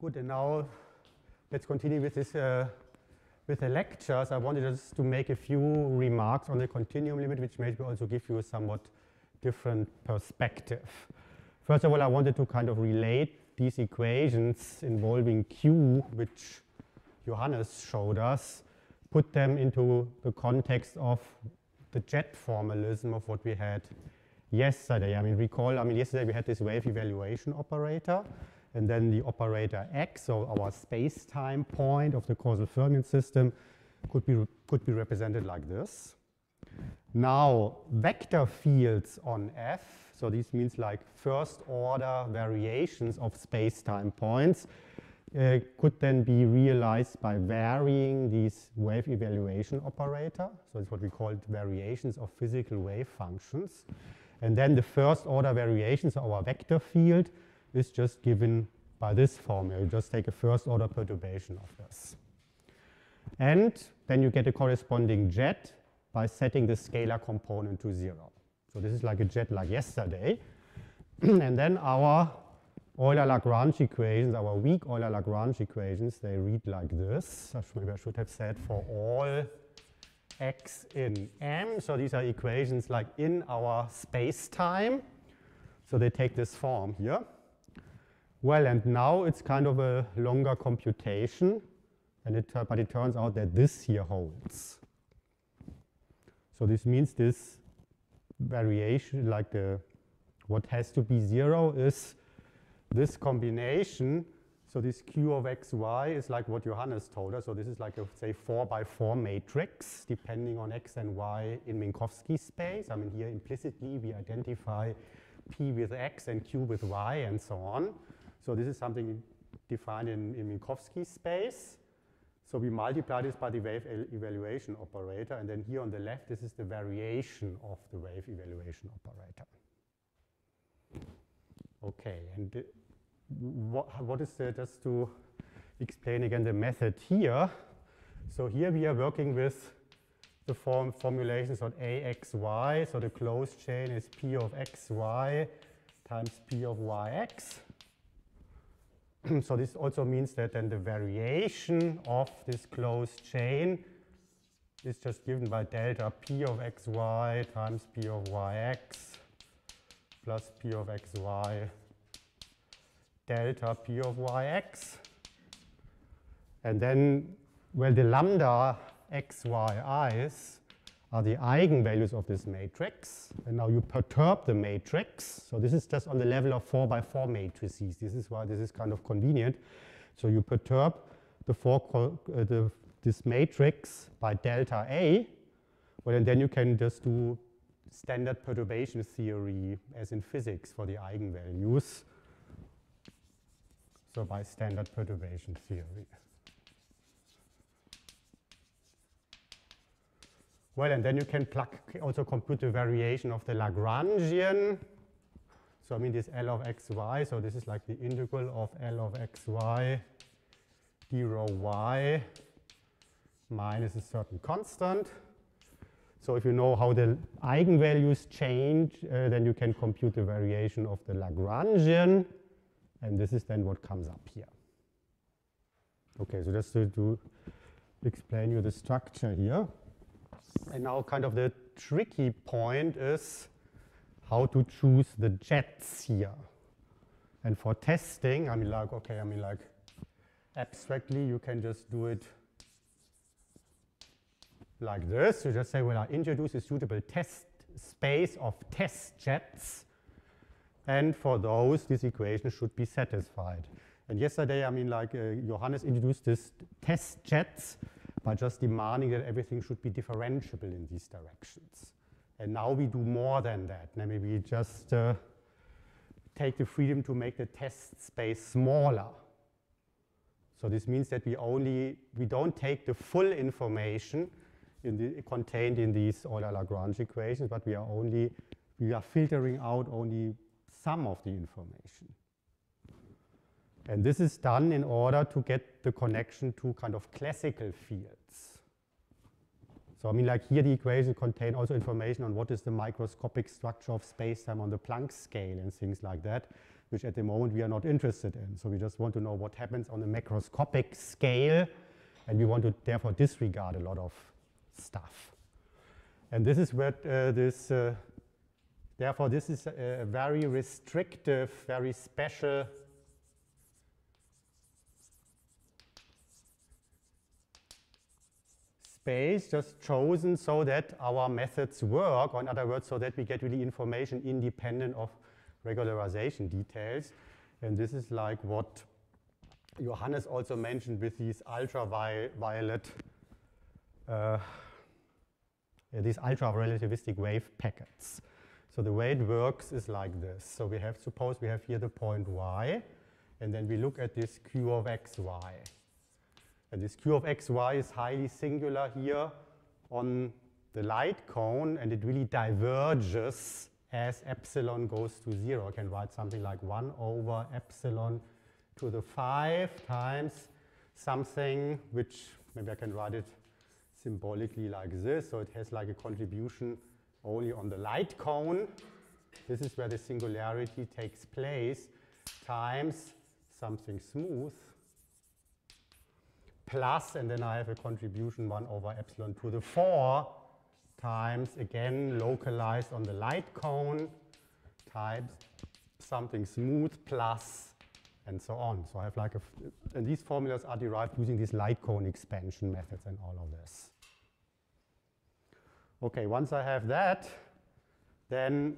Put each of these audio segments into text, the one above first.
Good, and now let's continue with this uh, with the lectures. I wanted just to make a few remarks on the continuum limit, which maybe also give you a somewhat different perspective. First of all, I wanted to kind of relate these equations involving Q, which Johannes showed us, put them into the context of the jet formalism of what we had yesterday. I mean, recall, I mean, yesterday we had this wave evaluation operator, and then the operator x, so our space-time point of the causal fermion system, could be, could be represented like this. Now, vector fields on F, so this means like first order variations of space-time points, uh, could then be realized by varying these wave evaluation operator. So it's what we call variations of physical wave functions. And then the first order variations of our vector field is just given by this formula. You just take a first order perturbation of this. And then you get a corresponding jet by setting the scalar component to zero. So this is like a jet like yesterday. and then our Euler-Lagrange equations, our weak Euler-Lagrange equations, they read like this. Maybe I should have said for all x in M. So these are equations like in our space-time. So they take this form here. Well, and now it's kind of a longer computation, and it, uh, but it turns out that this here holds. So this means this variation, like the what has to be zero is this combination so this Q of xy is like what Johannes told us. So this is like a, say, 4 by 4 matrix, depending on x and y in Minkowski space. I mean, here implicitly we identify P with x and Q with y and so on. So this is something defined in, in Minkowski space. So we multiply this by the wave evaluation operator. And then here on the left, this is the variation of the wave evaluation operator. Okay, and what, what is the, just to explain again the method here. So here we are working with the form formulations on AXY. So the closed chain is P of XY times P of YX. so this also means that then the variation of this closed chain is just given by delta P of XY times P of YX plus P of XY delta p of yx. And then, well, the lambda xi's are the eigenvalues of this matrix. And now you perturb the matrix. So this is just on the level of 4 by 4 matrices. This is why this is kind of convenient. So you perturb the four, uh, the, this matrix by delta A. Well, and then you can just do standard perturbation theory as in physics for the eigenvalues so by standard perturbation theory. Well, and then you can plug, also compute the variation of the Lagrangian. So I mean this L of xy, so this is like the integral of L of xy d rho y minus a certain constant. So if you know how the eigenvalues change, uh, then you can compute the variation of the Lagrangian. And this is then what comes up here. Okay, so just to, to explain you the structure here. And now kind of the tricky point is how to choose the jets here. And for testing, I mean like, okay, I mean like abstractly, you can just do it like this. You just say, well, I introduce a suitable test space of test jets and for those, this equation should be satisfied. And yesterday, I mean, like uh, Johannes introduced this test jets by just demanding that everything should be differentiable in these directions. And now we do more than that. Namely, we just uh, take the freedom to make the test space smaller. So this means that we only, we don't take the full information in the, contained in these Euler-Lagrange equations, but we are only, we are filtering out only some of the information. And this is done in order to get the connection to kind of classical fields. So I mean, like here the equations contain also information on what is the microscopic structure of space-time on the Planck scale and things like that. which at the moment we are not interested in. So we just want to know what happens on a macroscopic scale, and we want to therefore disregard a lot of stuff. And this is what uh, this, uh, therefore this is a, a very restrictive, very special space just chosen so that our methods work, or in other words, so that we get really information independent of regularization details. And this is like what Johannes also mentioned with these ultraviolet, uh, these ultra-relativistic wave packets. So the way it works is like this. So we have, suppose we have here the point y, and then we look at this q of xy. And this q of xy is highly singular here on the light cone, and it really diverges as epsilon goes to 0. I can write something like 1 over epsilon to the 5 times something which maybe I can write it symbolically like this. So it has like a contribution only on the light cone. This is where the singularity takes place times something smooth plus, and then I have a contribution 1 over epsilon to the 4 times, again, localized on the light cone, times something smooth plus, and so on. So I have like a, and these formulas are derived using these light cone expansion methods and all of this. Okay, once I have that, then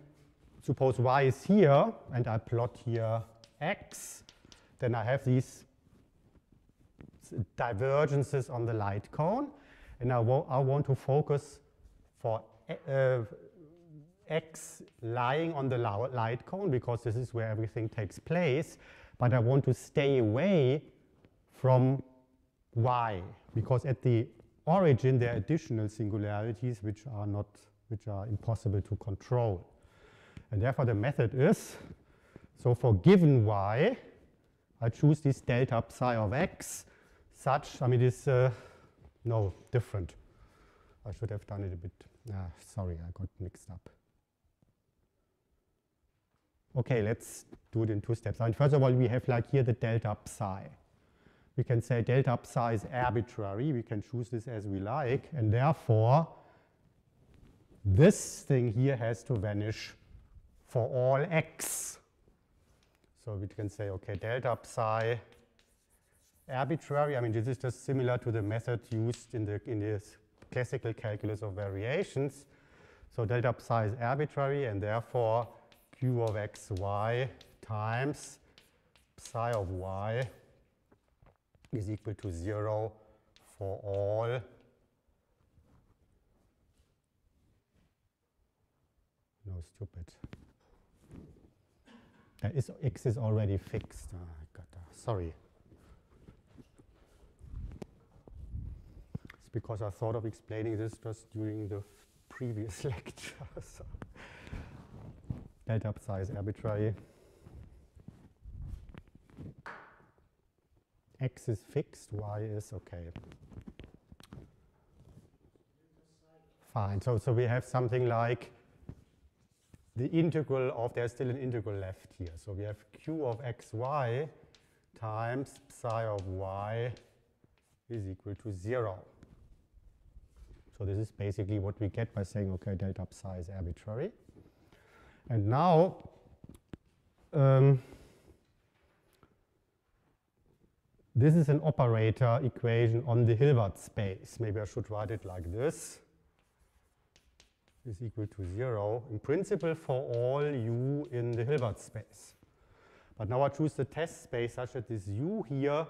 suppose y is here, and I plot here x, then I have these divergences on the light cone. And I, I want to focus for uh, x lying on the light cone because this is where everything takes place. But I want to stay away from y because at the origin there are additional singularities which are not which are impossible to control. And therefore the method is so for given y I choose this delta psi of x such, I mean, it's uh, no different. I should have done it a bit, ah, sorry, I got mixed up. Okay, let's do it in two steps. And first of all, we have like here the delta psi. We can say delta psi is arbitrary. We can choose this as we like. And therefore, this thing here has to vanish for all x. So we can say, okay, delta psi arbitrary. I mean, this is just similar to the method used in the in this classical calculus of variations. So delta psi is arbitrary, and therefore q of xy times psi of y is equal to 0 for all no stupid. That is x is already fixed. Oh, sorry. Because I thought of explaining this just during the previous lecture. so delta psi is arbitrary. X is fixed, Y is okay. Fine, so, so we have something like the integral of, there's still an integral left here. So we have q of xy times psi of y is equal to 0. So this is basically what we get by saying, okay, delta psi is arbitrary. And now, um, this is an operator equation on the Hilbert space. Maybe I should write it like this. Is equal to 0 in principle for all u in the Hilbert space. But now I choose the test space such that this u here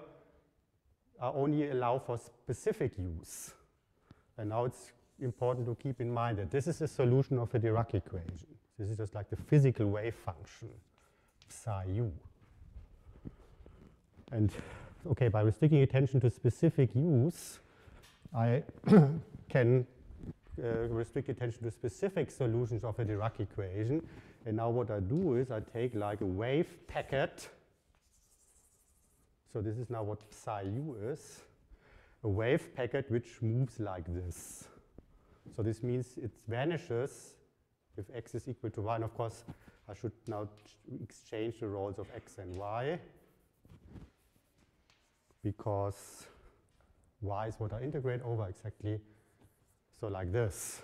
are only allow for specific u's. And now it's important to keep in mind that this is a solution of a Dirac equation. This is just like the physical wave function, psi u. And okay, by restricting attention to specific u's, I can uh, restrict attention to specific solutions of a Dirac equation. And now what I do is I take like a wave packet. So this is now what psi u is a wave packet which moves like this. So this means it vanishes if x is equal to 1. Of course, I should now exchange the roles of x and y because y is what I integrate over exactly. So like this.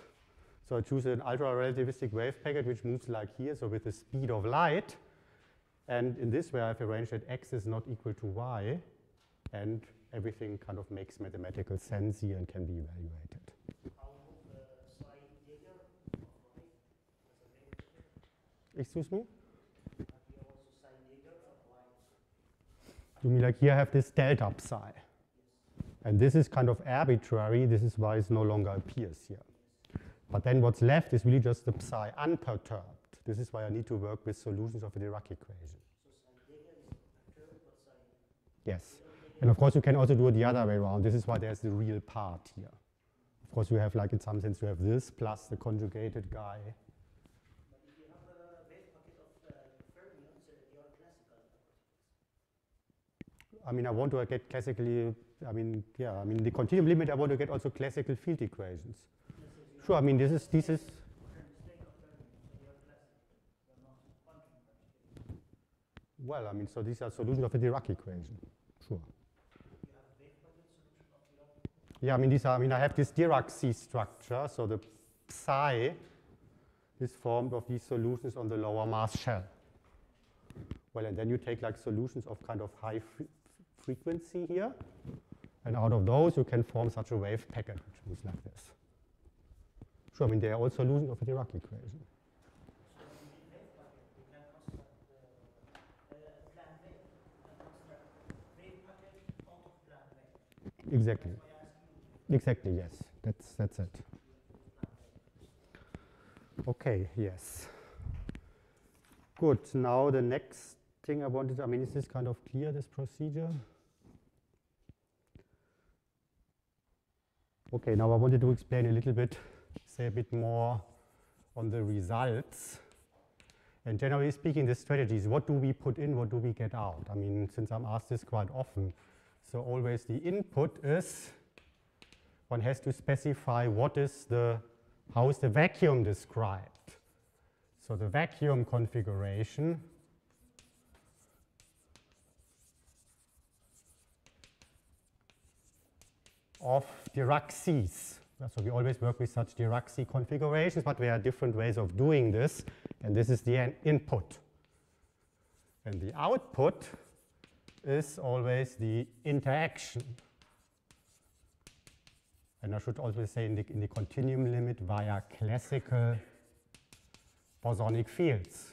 So I choose an ultra-relativistic wave packet which moves like here, so with the speed of light. And in this way I've arranged that x is not equal to y, and everything kind of makes mathematical sense here and can be evaluated. Excuse me? You mean like here I have this delta psi. And this is kind of arbitrary. This is why it no longer appears here. But then what's left is really just the psi unperturbed. This is why I need to work with solutions of the Dirac equation. Yes. And of course, you can also do it the other way around. This is why there's the real part here. Of course, you have like in some sense you have this plus the conjugated guy. I mean, I want to get classically, I mean, yeah, I mean, the continuum limit, I want to get also classical field equations. Sure, I mean, this is, this is, well, I mean, so these are solutions of the Dirac equation, sure. Yeah, I mean, these are, I mean, I have this Dirac sea structure, so the psi is formed of these solutions on the lower mass shell. Well, and then you take like solutions of kind of high frequency here. And out of those, you can form such a wave packet, which moves like this. Sure, I mean, they are all solutions of the Dirac equation. Exactly. Exactly, yes. That's, that's it. Okay, yes. Good. Now the next thing I wanted, to I mean, is this kind of clear, this procedure? Okay, now I wanted to explain a little bit, say a bit more on the results. And generally speaking, the strategies, what do we put in, what do we get out? I mean, since I'm asked this quite often, so always the input is, one has to specify what is the, how is the vacuum described? So the vacuum configuration of Dirac seas. So we always work with such Dirac sea configurations, but there are different ways of doing this. And this is the input. And the output is always the interaction. And I should also say in the, in the continuum limit via classical bosonic fields.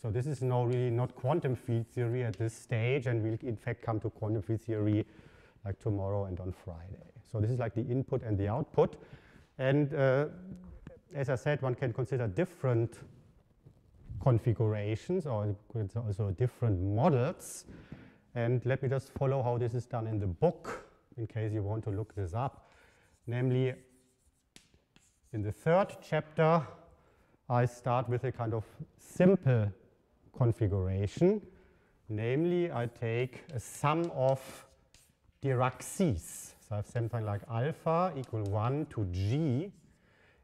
So this is no really not quantum field theory at this stage, and we'll in fact come to quantum field theory like tomorrow and on Friday. So this is like the input and the output. And uh, as I said, one can consider different configurations or also different models. And let me just follow how this is done in the book in case you want to look this up. Namely, in the third chapter, I start with a kind of simple configuration. Namely, I take a sum of Dirac seas. So I have something like alpha equal 1 to g.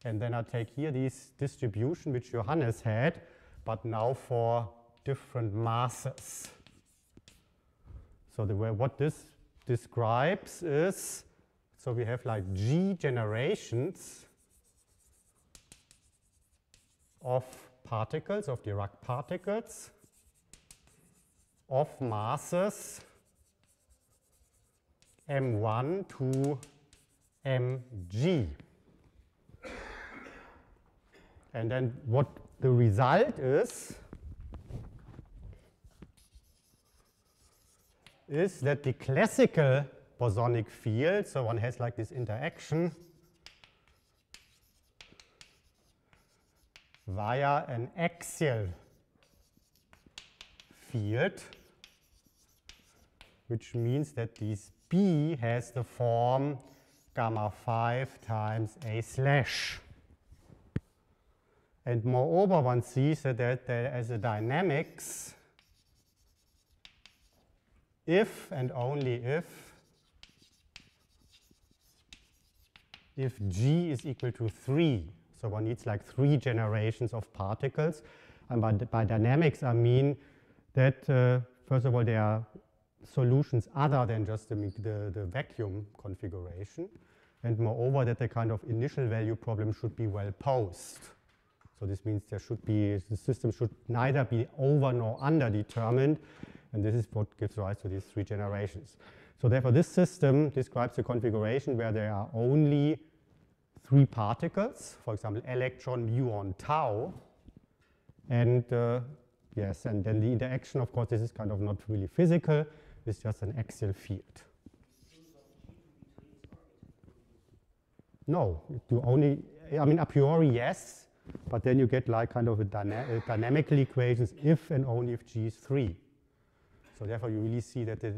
And then I take here this distribution which Johannes had, but now for different masses. So the way what this describes is, so we have like g generations of particles, of Dirac particles, of masses m1 to mg. And then what the result is, is that the classical bosonic field, so one has like this interaction via an axial field, which means that this B has the form gamma 5 times A slash. And moreover, one sees that there as a dynamics, if and only if, if G is equal to 3, so one needs like three generations of particles, And by, by dynamics, I mean that, uh, first of all, there are solutions other than just the, the, the, vacuum configuration. And moreover, that the kind of initial value problem should be well posed. So this means there should be, the system should neither be over nor under determined. And this is what gives rise to these three generations. So therefore, this system describes a configuration where there are only three particles, for example, electron, muon, tau. And uh, yes, and then the interaction, of course, this is kind of not really physical. It's just an axial field. No, you only, I mean, a priori, yes, but then you get like kind of a, dyna a dynamical equations if and only if G is 3. So therefore, you really see that the,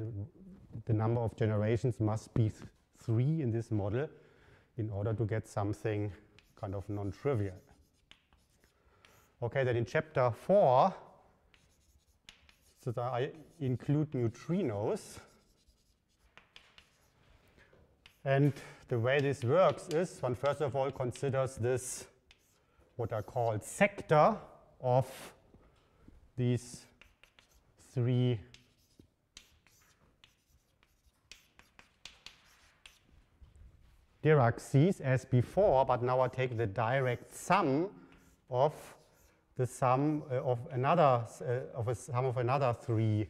the number of generations must be th 3 in this model in order to get something kind of non-trivial. Okay, then in chapter 4, so that I include neutrinos. And the way this works is one first of all considers this what I call sector of these three Dirac seas as before, but now I take the direct sum of the sum uh, of another uh, of a sum of another three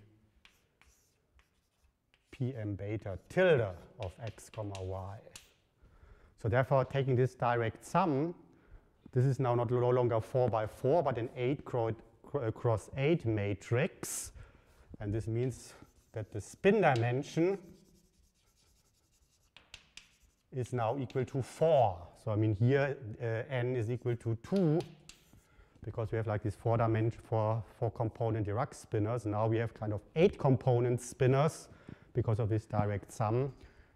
pm beta tilde of x comma y. So therefore, taking this direct sum, this is now not no longer 4 by 4, but an 8 uh, cross 8 matrix. And this means that the spin dimension is now equal to 4. So I mean here uh, n is equal to 2 because we have like these four dimension, four, four component Dirac spinors. Now we have kind of eight component spinners because of this direct sum.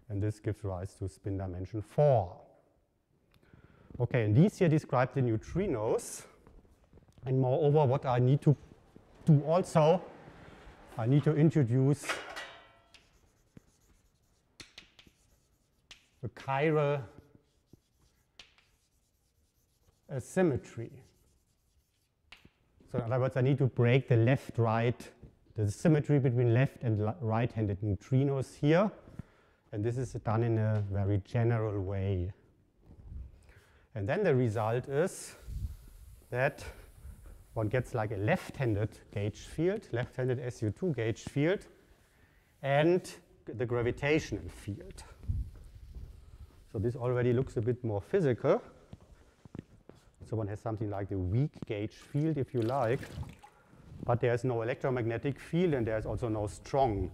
And this gives rise to spin dimension 4. Okay, and these here describe the neutrinos. And moreover, what I need to do also, I need to introduce the chiral asymmetry. So in other words, I need to break the left-right, the symmetry between left and right-handed neutrinos here. And this is done in a very general way. And then the result is that one gets like a left-handed gauge field, left-handed SU2 gauge field, and the gravitational field. So this already looks a bit more physical. So one has something like the weak gauge field, if you like, but there's no electromagnetic field and there's also no strong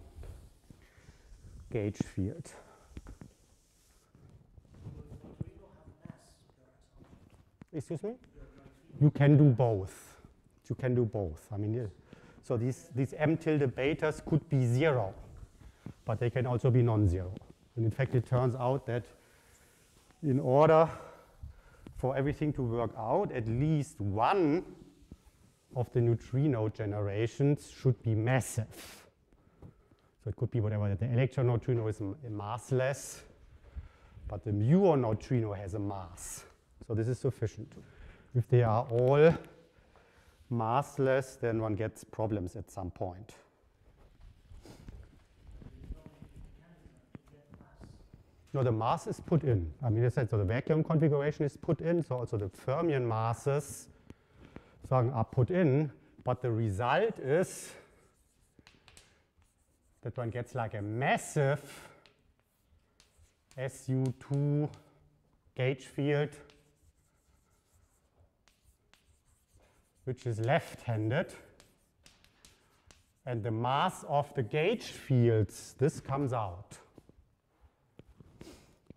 gauge field. Excuse me? You can do both. You can do both. I mean, so these, these m tilde betas could be zero, but they can also be non-zero. And in fact, it turns out that in order for everything to work out, at least one of the neutrino generations should be massive. So it could be whatever, the electron neutrino is massless, but the muon neutrino has a mass. So this is sufficient. If they are all massless, then one gets problems at some point. No, the mass is put in. I mean, I said, so the vacuum configuration is put in, so also the fermion masses are put in, but the result is that one gets like a massive SU2 gauge field, which is left-handed. And the mass of the gauge fields, this comes out.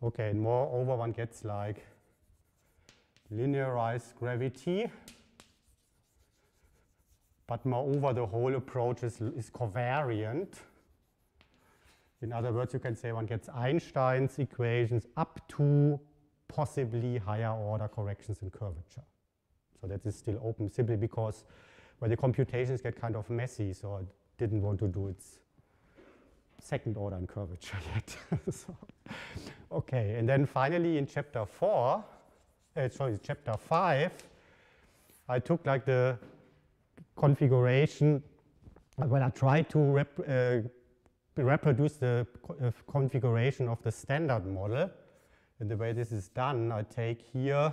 Okay, and moreover, one gets like linearized gravity. But moreover, the whole approach is, is covariant. In other words, you can say one gets Einstein's equations up to possibly higher order corrections in curvature. So that is still open simply because well, the computations get kind of messy, so I didn't want to do its second order in curvature yet. so, okay, and then finally in chapter four, uh, sorry, chapter five, I took like the configuration, when I try to rep, uh, reproduce the uh, configuration of the standard model, and the way this is done, I take here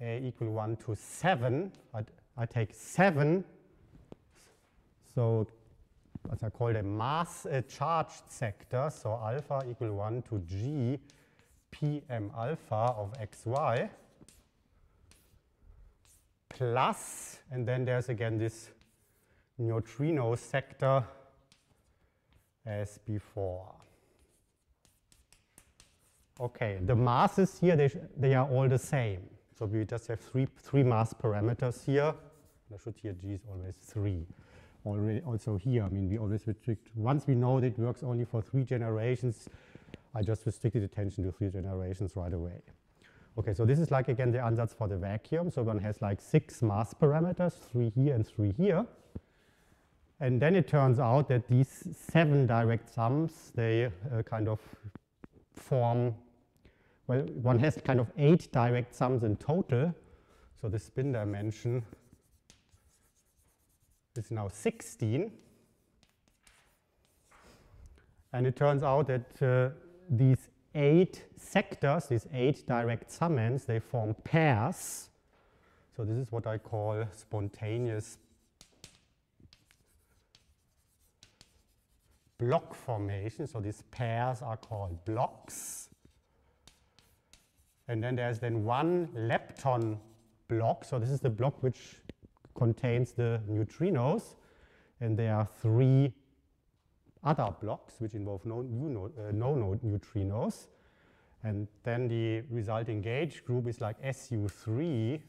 a equal 1 to 7. I, I take 7, so as I call the mass uh, charged sector, so alpha equal 1 to g pm alpha of xy plus, and then there's again this neutrino sector as before. Okay, the masses here, they, they are all the same. So we just have three, three mass parameters here. I should here g is always 3. Already also here, I mean, we always restrict, once we know that it works only for three generations, I just restricted attention to three generations right away. Okay, so this is like, again, the ansatz for the vacuum. So one has like six mass parameters, three here and three here. And then it turns out that these seven direct sums, they uh, kind of form, well, one has kind of eight direct sums in total. So the spin dimension is now 16. And it turns out that uh, these eight sectors, these eight direct summands, they form pairs. So this is what I call spontaneous block formation. So these pairs are called blocks. And then there's then one lepton block. So this is the block which contains the neutrinos. And there are three other blocks which involve no, uh, no neutrinos. And then the resulting gauge group is like SU3,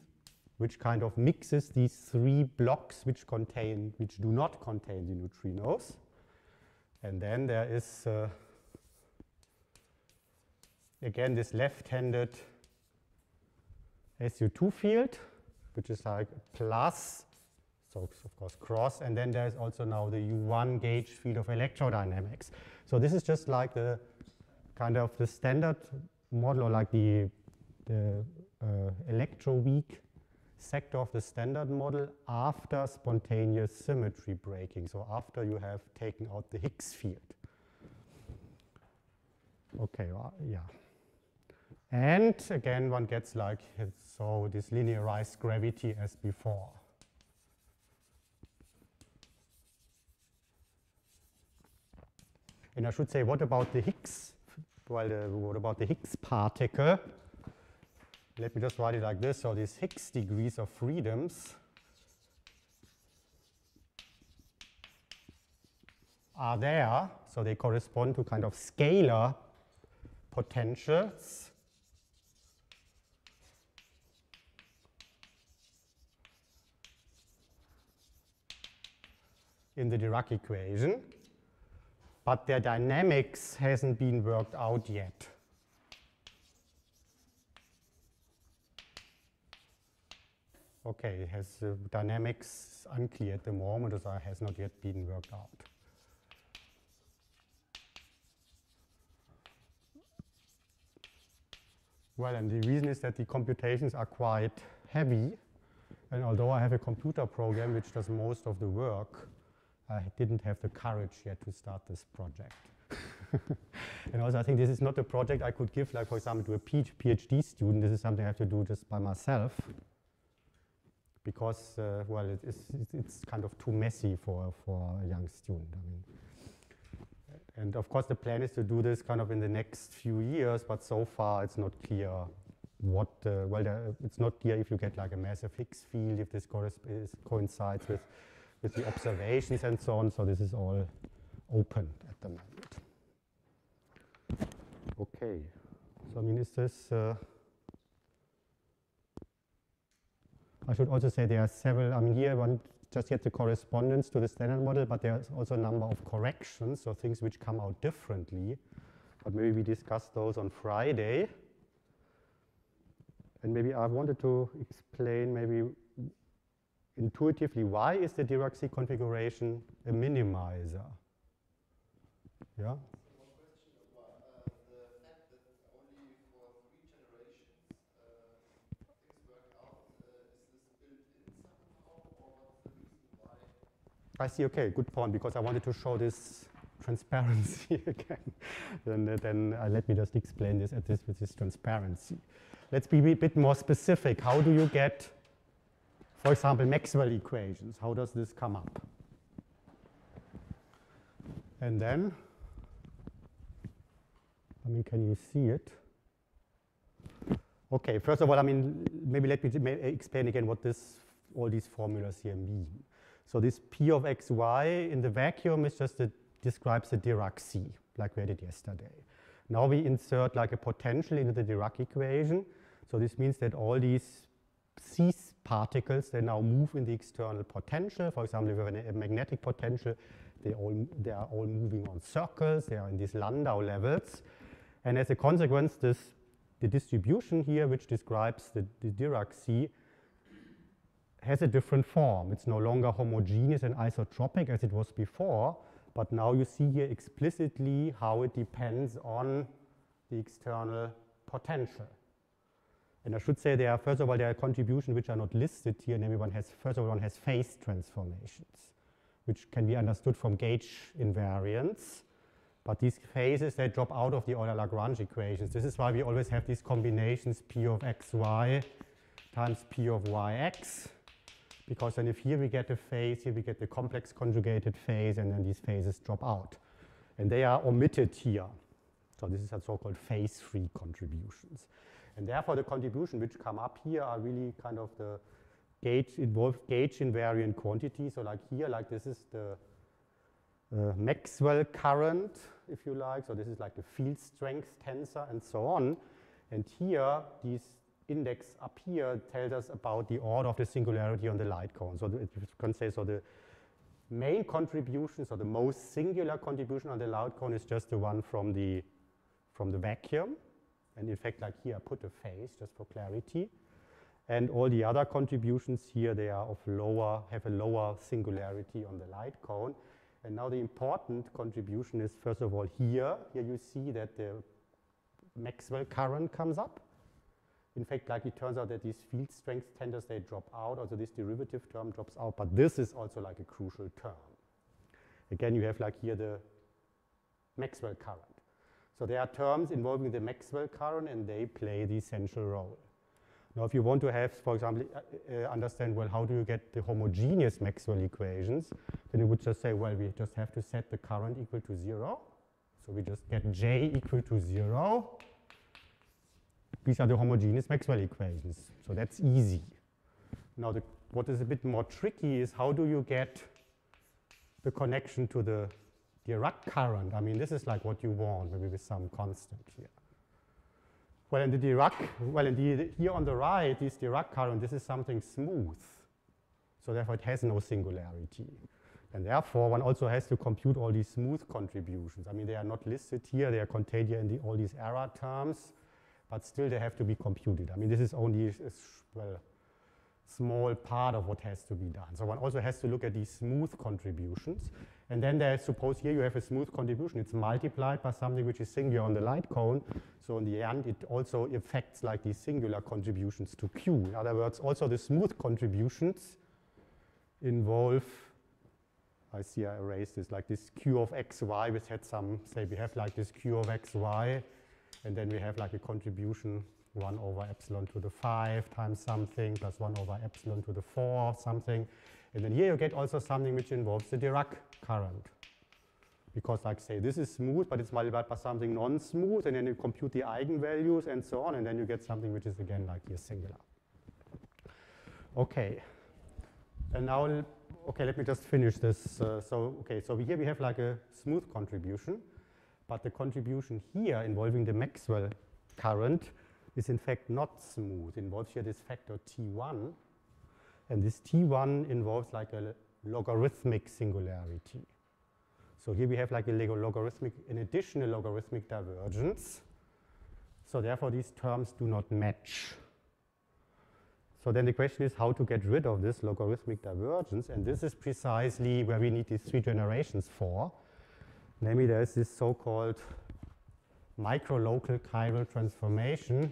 which kind of mixes these three blocks which contain, which do not contain the neutrinos. And then there is, uh, again, this left-handed SU2 field, which is like plus so of course cross, and then there's also now the U1 gauge field of electrodynamics. So this is just like the kind of the standard model or like the, the uh, electroweak sector of the standard model after spontaneous symmetry breaking, so after you have taken out the Higgs field. Okay, well, yeah. And again, one gets like, so this linearized gravity as before. And I should say, what about the Higgs? Well, the, what about the Higgs particle? Let me just write it like this. So these Higgs degrees of freedoms are there. So they correspond to kind of scalar potentials. In the Dirac equation but their dynamics hasn't been worked out yet. Okay, has uh, dynamics unclear at the moment, has not yet been worked out. Well, and the reason is that the computations are quite heavy, and although I have a computer program which does most of the work, I didn't have the courage yet to start this project. and also I think this is not a project I could give, like for example, to a PhD student. This is something I have to do just by myself because, uh, well, it is, it's kind of too messy for, for a young student. I mean, and of course the plan is to do this kind of in the next few years, but so far it's not clear what, uh, well, it's not clear if you get like a massive Higgs field, if this coincides with with the observations and so on. So this is all open at the moment. Okay. So I mean, is this? Uh, I should also say there are several. I mean, here one just get the correspondence to the standard model, but there's also a number of corrections, so things which come out differently. But maybe we discuss those on Friday. And maybe I wanted to explain maybe intuitively, why is the Dirac configuration a minimizer? Yeah? I see, okay, good point, because I wanted to show this transparency again. then then uh, let me just explain this at this with this transparency. Let's be a bit more specific. How do you get, for example, Maxwell equations? How does this come up? And then, I mean, can you see it? Okay, first of all, I mean, maybe let me explain again what this, all these formulas here mean. So this P of xy in the vacuum is just a, describes the Dirac sea, like we did yesterday. Now we insert like a potential into the Dirac equation. So this means that all these sea particles, they now move in the external potential. For example, if you have a magnetic potential, they, all, they are all moving on circles. They are in these Landau levels. And as a consequence, this, the distribution here, which describes the, the Dirac sea, has a different form. It's no longer homogeneous and isotropic as it was before, but now you see here explicitly how it depends on the external potential. And I should say there are, first of all, there are contributions which are not listed here, namely one has, first of all, one has phase transformations, which can be understood from gauge invariance. But these phases, they drop out of the Euler-Lagrange equations. This is why we always have these combinations P of xy times P of yx because then if here we get a phase, here we get the complex conjugated phase, and then these phases drop out. And they are omitted here. So this is a so-called phase-free contributions. And therefore, the contribution which come up here are really kind of the gauge, involve gauge invariant quantities. So like here, like this is the uh, Maxwell current, if you like. So this is like the field strength tensor and so on. And here, these index up here tells us about the order of the singularity on the light cone. So you can say, so the main contribution, so the most singular contribution on the light cone is just the one from the, from the vacuum. And in fact, like here, I put a phase just for clarity. And all the other contributions here, they are of lower, have a lower singularity on the light cone. And now the important contribution is, first of all, here. Here you see that the Maxwell current comes up. In fact, like it turns out that these field strength tensors, they drop out, also this derivative term drops out, but this is also like a crucial term. Again, you have like here the Maxwell current. So there are terms involving the Maxwell current and they play the essential role. Now, if you want to have, for example, uh, uh, understand, well, how do you get the homogeneous Maxwell equations, then you would just say, well, we just have to set the current equal to zero. So we just get J equal to zero these are the homogeneous Maxwell equations. So that's easy. Now, the, what is a bit more tricky is how do you get the connection to the Dirac current? I mean, this is like what you want, maybe with some constant here. Well, in the Dirac, well, indeed, here on the right, this Dirac current, this is something smooth. So therefore, it has no singularity. And therefore, one also has to compute all these smooth contributions. I mean, they are not listed here. They are contained here in the, all these error terms but still they have to be computed. I mean, this is only a well, small part of what has to be done. So one also has to look at these smooth contributions. And then suppose here you have a smooth contribution, it's multiplied by something which is singular on the light cone. So in the end, it also affects like these singular contributions to Q. In other words, also the smooth contributions involve, I see I erased this, like this Q of xy, which had some, say we have like this Q of xy, and then we have like a contribution 1 over epsilon to the 5 times something plus 1 over epsilon to the 4 something. And then here you get also something which involves the Dirac current. Because like say this is smooth, but it's multiplied by something non-smooth, and then you compute the eigenvalues and so on, and then you get something which is again like here singular. Okay. And now, okay, let me just finish this. Uh, so, okay, so here we have like a smooth contribution. But the contribution here involving the Maxwell current is in fact not smooth. It involves here this factor T1. And this T1 involves like a logarithmic singularity. So here we have like a logarithmic, an additional logarithmic divergence. So therefore these terms do not match. So then the question is how to get rid of this logarithmic divergence. And this is precisely where we need these three generations for. Namely, there is this so-called micro-local chiral transformation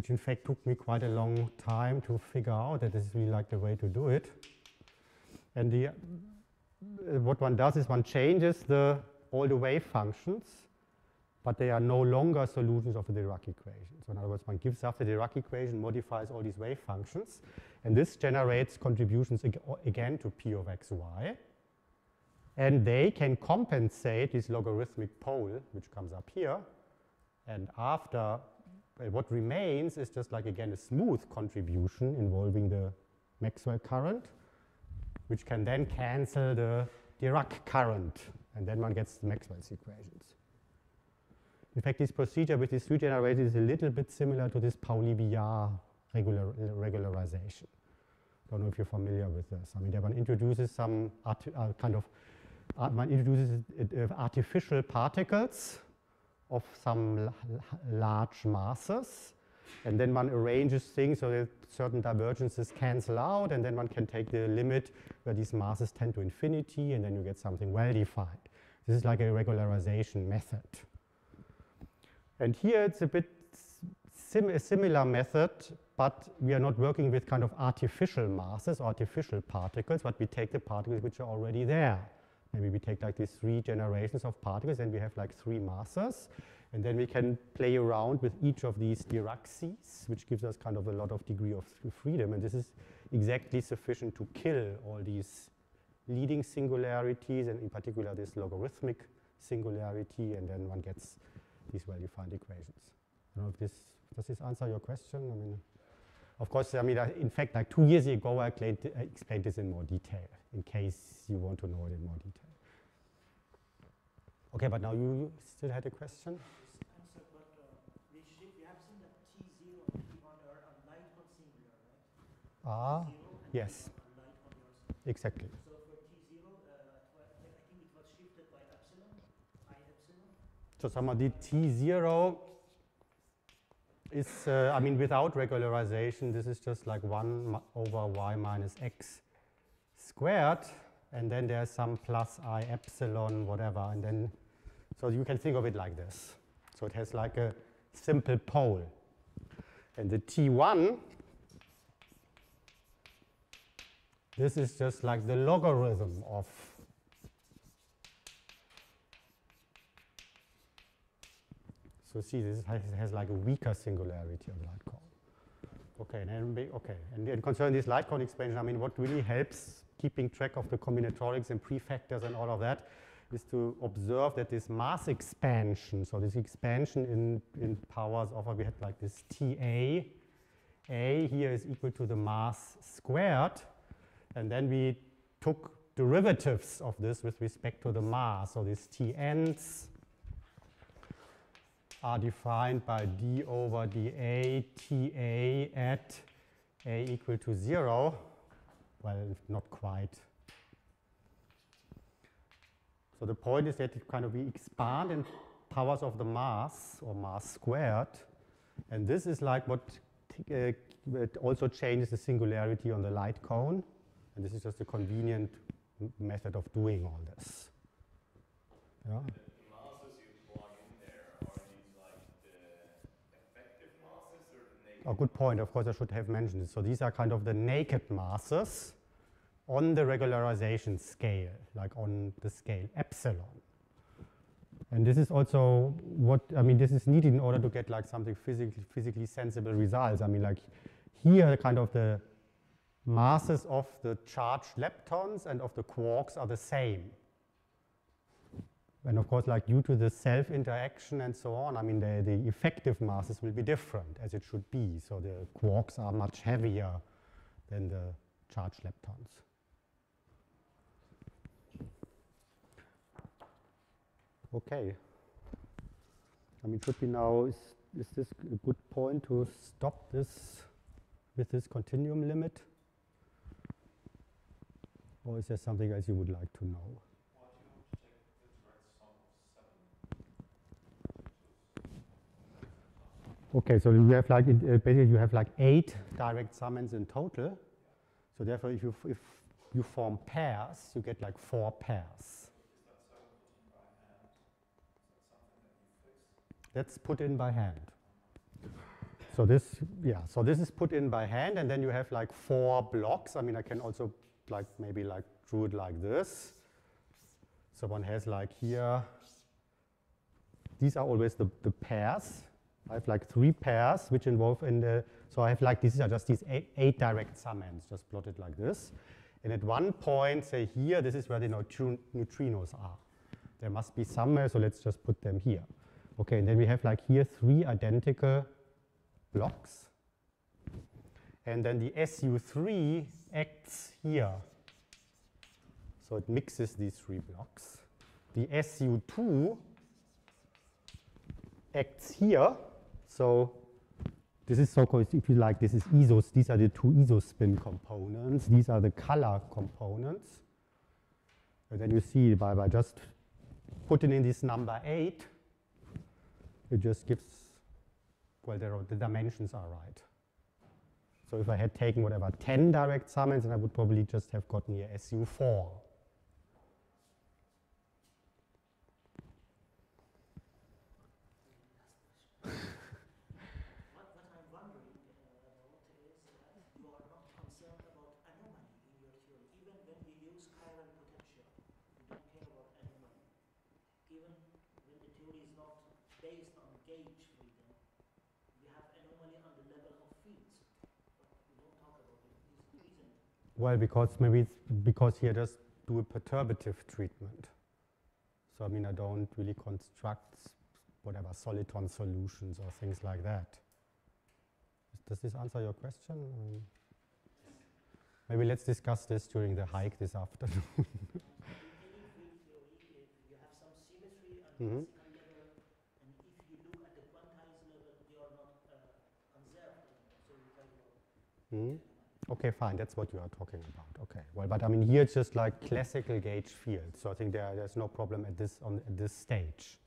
which in fact took me quite a long time to figure out that this is really like the way to do it. And the, uh, what one does is one changes the, all the wave functions, but they are no longer solutions of the Dirac equation. So in other words, one gives up the Dirac equation, modifies all these wave functions, and this generates contributions ag again to P of xy. And they can compensate this logarithmic pole, which comes up here. And after, what remains is just like, again, a smooth contribution involving the Maxwell current, which can then cancel the Dirac current. And then one gets the Maxwell's equations. In fact, this procedure with these three generators is a little bit similar to this Pauli-Villars regular, regularization. Don't know if you're familiar with this. I mean, there one introduces some uh, kind of, uh, one introduces uh, artificial particles of some large masses, and then one arranges things so that certain divergences cancel out, and then one can take the limit where these masses tend to infinity, and then you get something well defined. This is like a regularization method. And here it's a bit sim a similar method, but we are not working with kind of artificial masses, artificial particles, but we take the particles which are already there. Maybe we take like these three generations of particles and we have like three masses. And then we can play around with each of these Dirac seas, which gives us kind of a lot of degree of freedom. And this is exactly sufficient to kill all these leading singularities, and in particular this logarithmic singularity, and then one gets these well-defined equations. I don't know if this, does this answer your question? I mean, of course, I mean, in fact, like two years ago, I explained, I explained this in more detail, in case you want to know it in more detail. Okay, but now you still had a question? Ah, yes. Exactly. So some of the T0 is, uh, I mean, without regularization, this is just like 1 over y minus x squared. And then there's some plus i epsilon, whatever. And then, so you can think of it like this. So it has like a simple pole. And the T1, this is just like the logarithm of So see, this has, has like a weaker singularity of light cone. Okay, and then okay, and, and concerning this light cone expansion, I mean, what really helps keeping track of the combinatorics and prefactors and all of that is to observe that this mass expansion, so this expansion in, in powers of, we had like this TA, A here is equal to the mass squared, and then we took derivatives of this with respect to the mass, so this Tn's are defined by d over dA Ta at a equal to 0. Well, not quite. So the point is that kind of we expand in powers of the mass or mass squared. And this is like what uh, also changes the singularity on the light cone. And this is just a convenient method of doing all this. Yeah. A good point. Of course, I should have mentioned it. So these are kind of the naked masses on the regularization scale, like on the scale epsilon. And this is also what, I mean, this is needed in order to get like something physically, physically sensible results. I mean, like here, kind of the masses of the charged leptons and of the quarks are the same. And of course, like due to the self-interaction and so on, I mean, the, the effective masses will be different as it should be. So the quarks are much heavier than the charged leptons. Okay. I mean, should be now, is, is this a good point to stop this with this continuum limit? Or is there something else you would like to know? Okay, so you have like, uh, basically you have like eight direct summands in total. So therefore, if you, if you form pairs, you get like four pairs. That's put in by hand. So this, yeah, so this is put in by hand and then you have like four blocks. I mean, I can also like maybe like drew it like this. So one has like here, these are always the, the pairs. I have like three pairs which involve in the, so I have like, these are just these eight, eight direct summands, just plotted like this. And at one point, say here, this is where the neutrinos are. There must be somewhere, so let's just put them here. Okay, and then we have like here three identical blocks. And then the SU3 acts here. So it mixes these three blocks. The SU2 acts here. So this is so-called, if you like, this is isos. These are the two isospin components. These are the color components. And then you see by, by just putting in this number 8, it just gives, well, the, the dimensions are right. So if I had taken whatever 10 direct summands, then I would probably just have gotten here SU4. Well, because maybe it's because here just do a perturbative treatment. So I mean, I don't really construct whatever soliton solutions or things like that. Does this answer your question? Um, maybe let's discuss this during the hike this afternoon. mm -hmm. Mm -hmm. Okay, fine, that's what you are talking about. Okay, well, but I mean, here it's just like classical gauge field, so I think there, there's no problem at this, on, at this stage.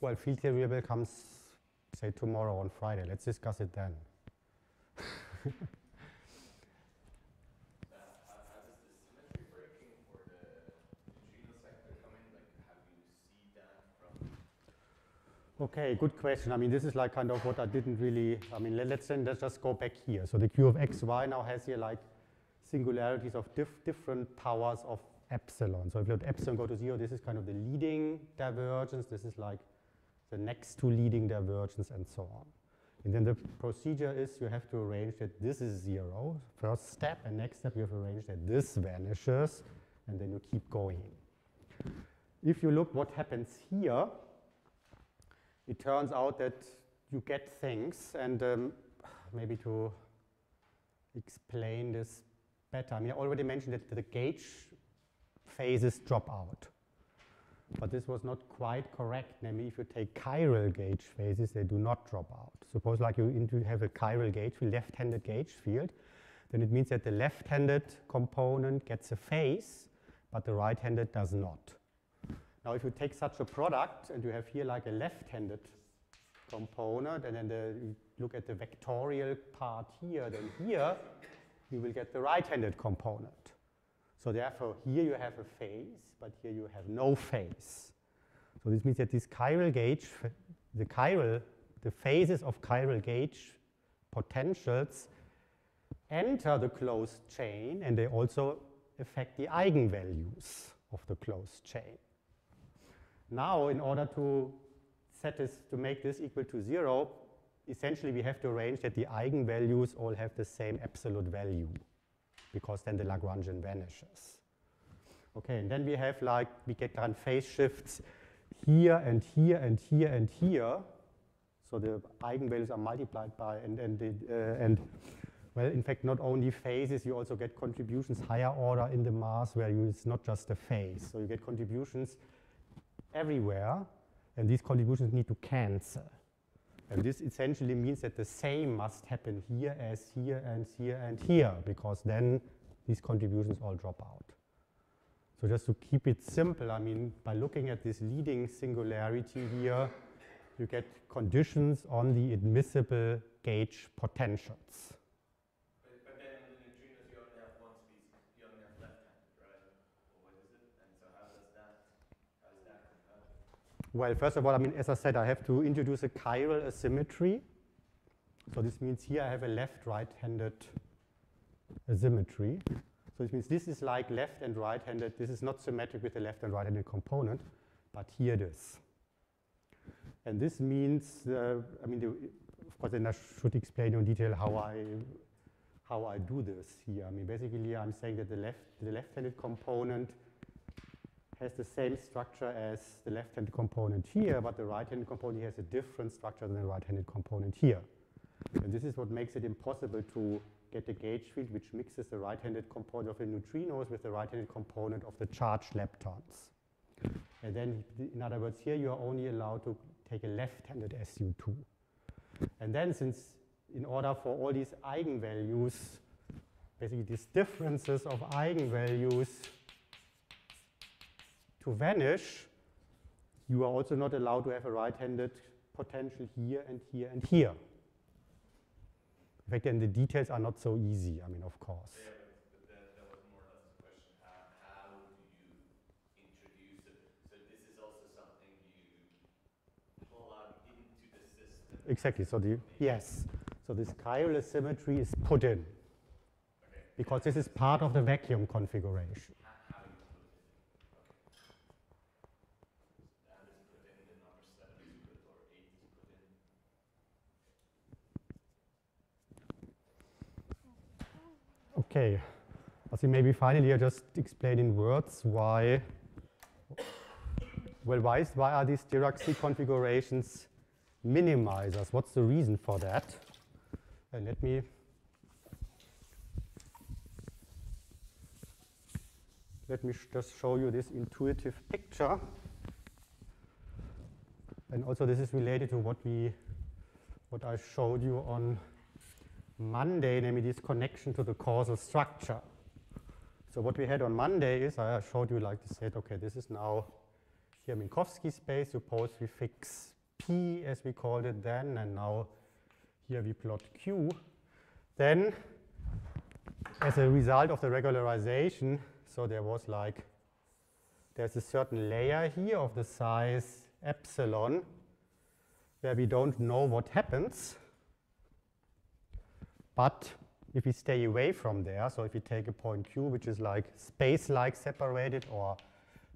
Well, field theory level comes, say, tomorrow on Friday. Let's discuss it then. Okay, good question. I mean, this is like kind of what I didn't really, I mean, let, us then let's just go back here. So the Q of xy now has here like singularities of diff different powers of epsilon. So if you let epsilon go to zero, this is kind of the leading divergence. This is like the next to leading divergence and so on. And then the procedure is you have to arrange that this is zero, first step, and next step you have arranged that this vanishes, and then you keep going. If you look what happens here, it turns out that you get things, and um, maybe to explain this better, I mean, I already mentioned that the gauge phases drop out. But this was not quite correct. Namely, if you take chiral gauge phases, they do not drop out. Suppose like you have a chiral gauge field, left-handed gauge field, then it means that the left-handed component gets a phase, but the right-handed does not. Now, if you take such a product and you have here like a left-handed component and then the, look at the vectorial part here, then here you will get the right-handed component. So therefore, here you have a phase, but here you have no phase. So this means that this chiral gauge, the chiral, the phases of chiral gauge potentials enter the closed chain and they also affect the eigenvalues of the closed chain. Now, in order to set this, to make this equal to zero, essentially we have to arrange that the eigenvalues all have the same absolute value because then the Lagrangian vanishes. Okay, and then we have like, we get of phase shifts here and here and here and here. So the eigenvalues are multiplied by, and, and, the, uh, and well, in fact, not only phases, you also get contributions higher order in the mass where you, it's not just a phase. So you get contributions everywhere, and these contributions need to cancel. And this essentially means that the same must happen here as here and here and here, because then these contributions all drop out. So just to keep it simple, I mean, by looking at this leading singularity here, you get conditions on the admissible gauge potentials. But, but then in the neutrinos you only have one species, you only Well, first of all, I mean, as I said, I have to introduce a chiral asymmetry. So this means here I have a left-right-handed asymmetry. So this means this is like left and right-handed. This is not symmetric with the left and right-handed component, but here it is. And this means, uh, I mean, the, of course, then I should explain in detail how I how I do this here. I mean, basically, I'm saying that the left the left-handed component has the same structure as the left-handed component here, but the right-handed component has a different structure than the right-handed component here. And this is what makes it impossible to get a gauge field which mixes the right-handed component of the neutrinos with the right-handed component of the charged leptons. And then, in other words, here you are only allowed to take a left-handed SU2. And then since in order for all these eigenvalues, basically these differences of eigenvalues to vanish, you are also not allowed to have a right-handed potential here and here and here. In fact, then the details are not so easy, I mean, of course. Yeah, but, but that, that was more or less the question. How, how do you introduce it? So this is also something you plug into the system. Exactly. So the yes. So this chiral asymmetry is put in Okay. because this is part of the vacuum configuration. How, how you put it in. Okay. That is put in, the number seven is put, or eight is put in. Okay. I think maybe finally I just explain in words why. Well, why, is, why are these Dirac sea configurations minimizers? What's the reason for that? And let me let me just show you this intuitive picture. And also this is related to what we what I showed you on Monday, namely this connection to the causal structure. So what we had on Monday is I showed you like this said, okay, this is now here Minkowski space. Suppose we fix P as we called it then, and now here we plot Q. Then, as a result of the regularization, so there was like, there's a certain layer here of the size epsilon where we don't know what happens. But if we stay away from there, so if we take a point Q, which is like space-like separated or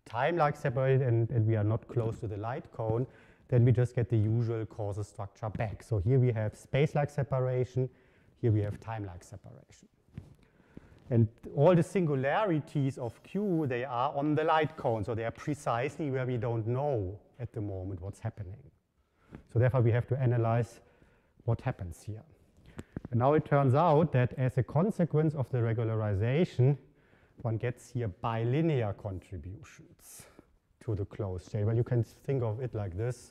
time-like separated, and, and we are not close to the light cone, then we just get the usual causal structure back. So here we have space-like separation, here we have time-like separation. And all the singularities of Q, they are on the light cone, so they are precisely where we don't know at the moment what's happening. So therefore we have to analyze what happens here. And now it turns out that as a consequence of the regularization, one gets here bilinear contributions to the closed chain. Well, you can think of it like this,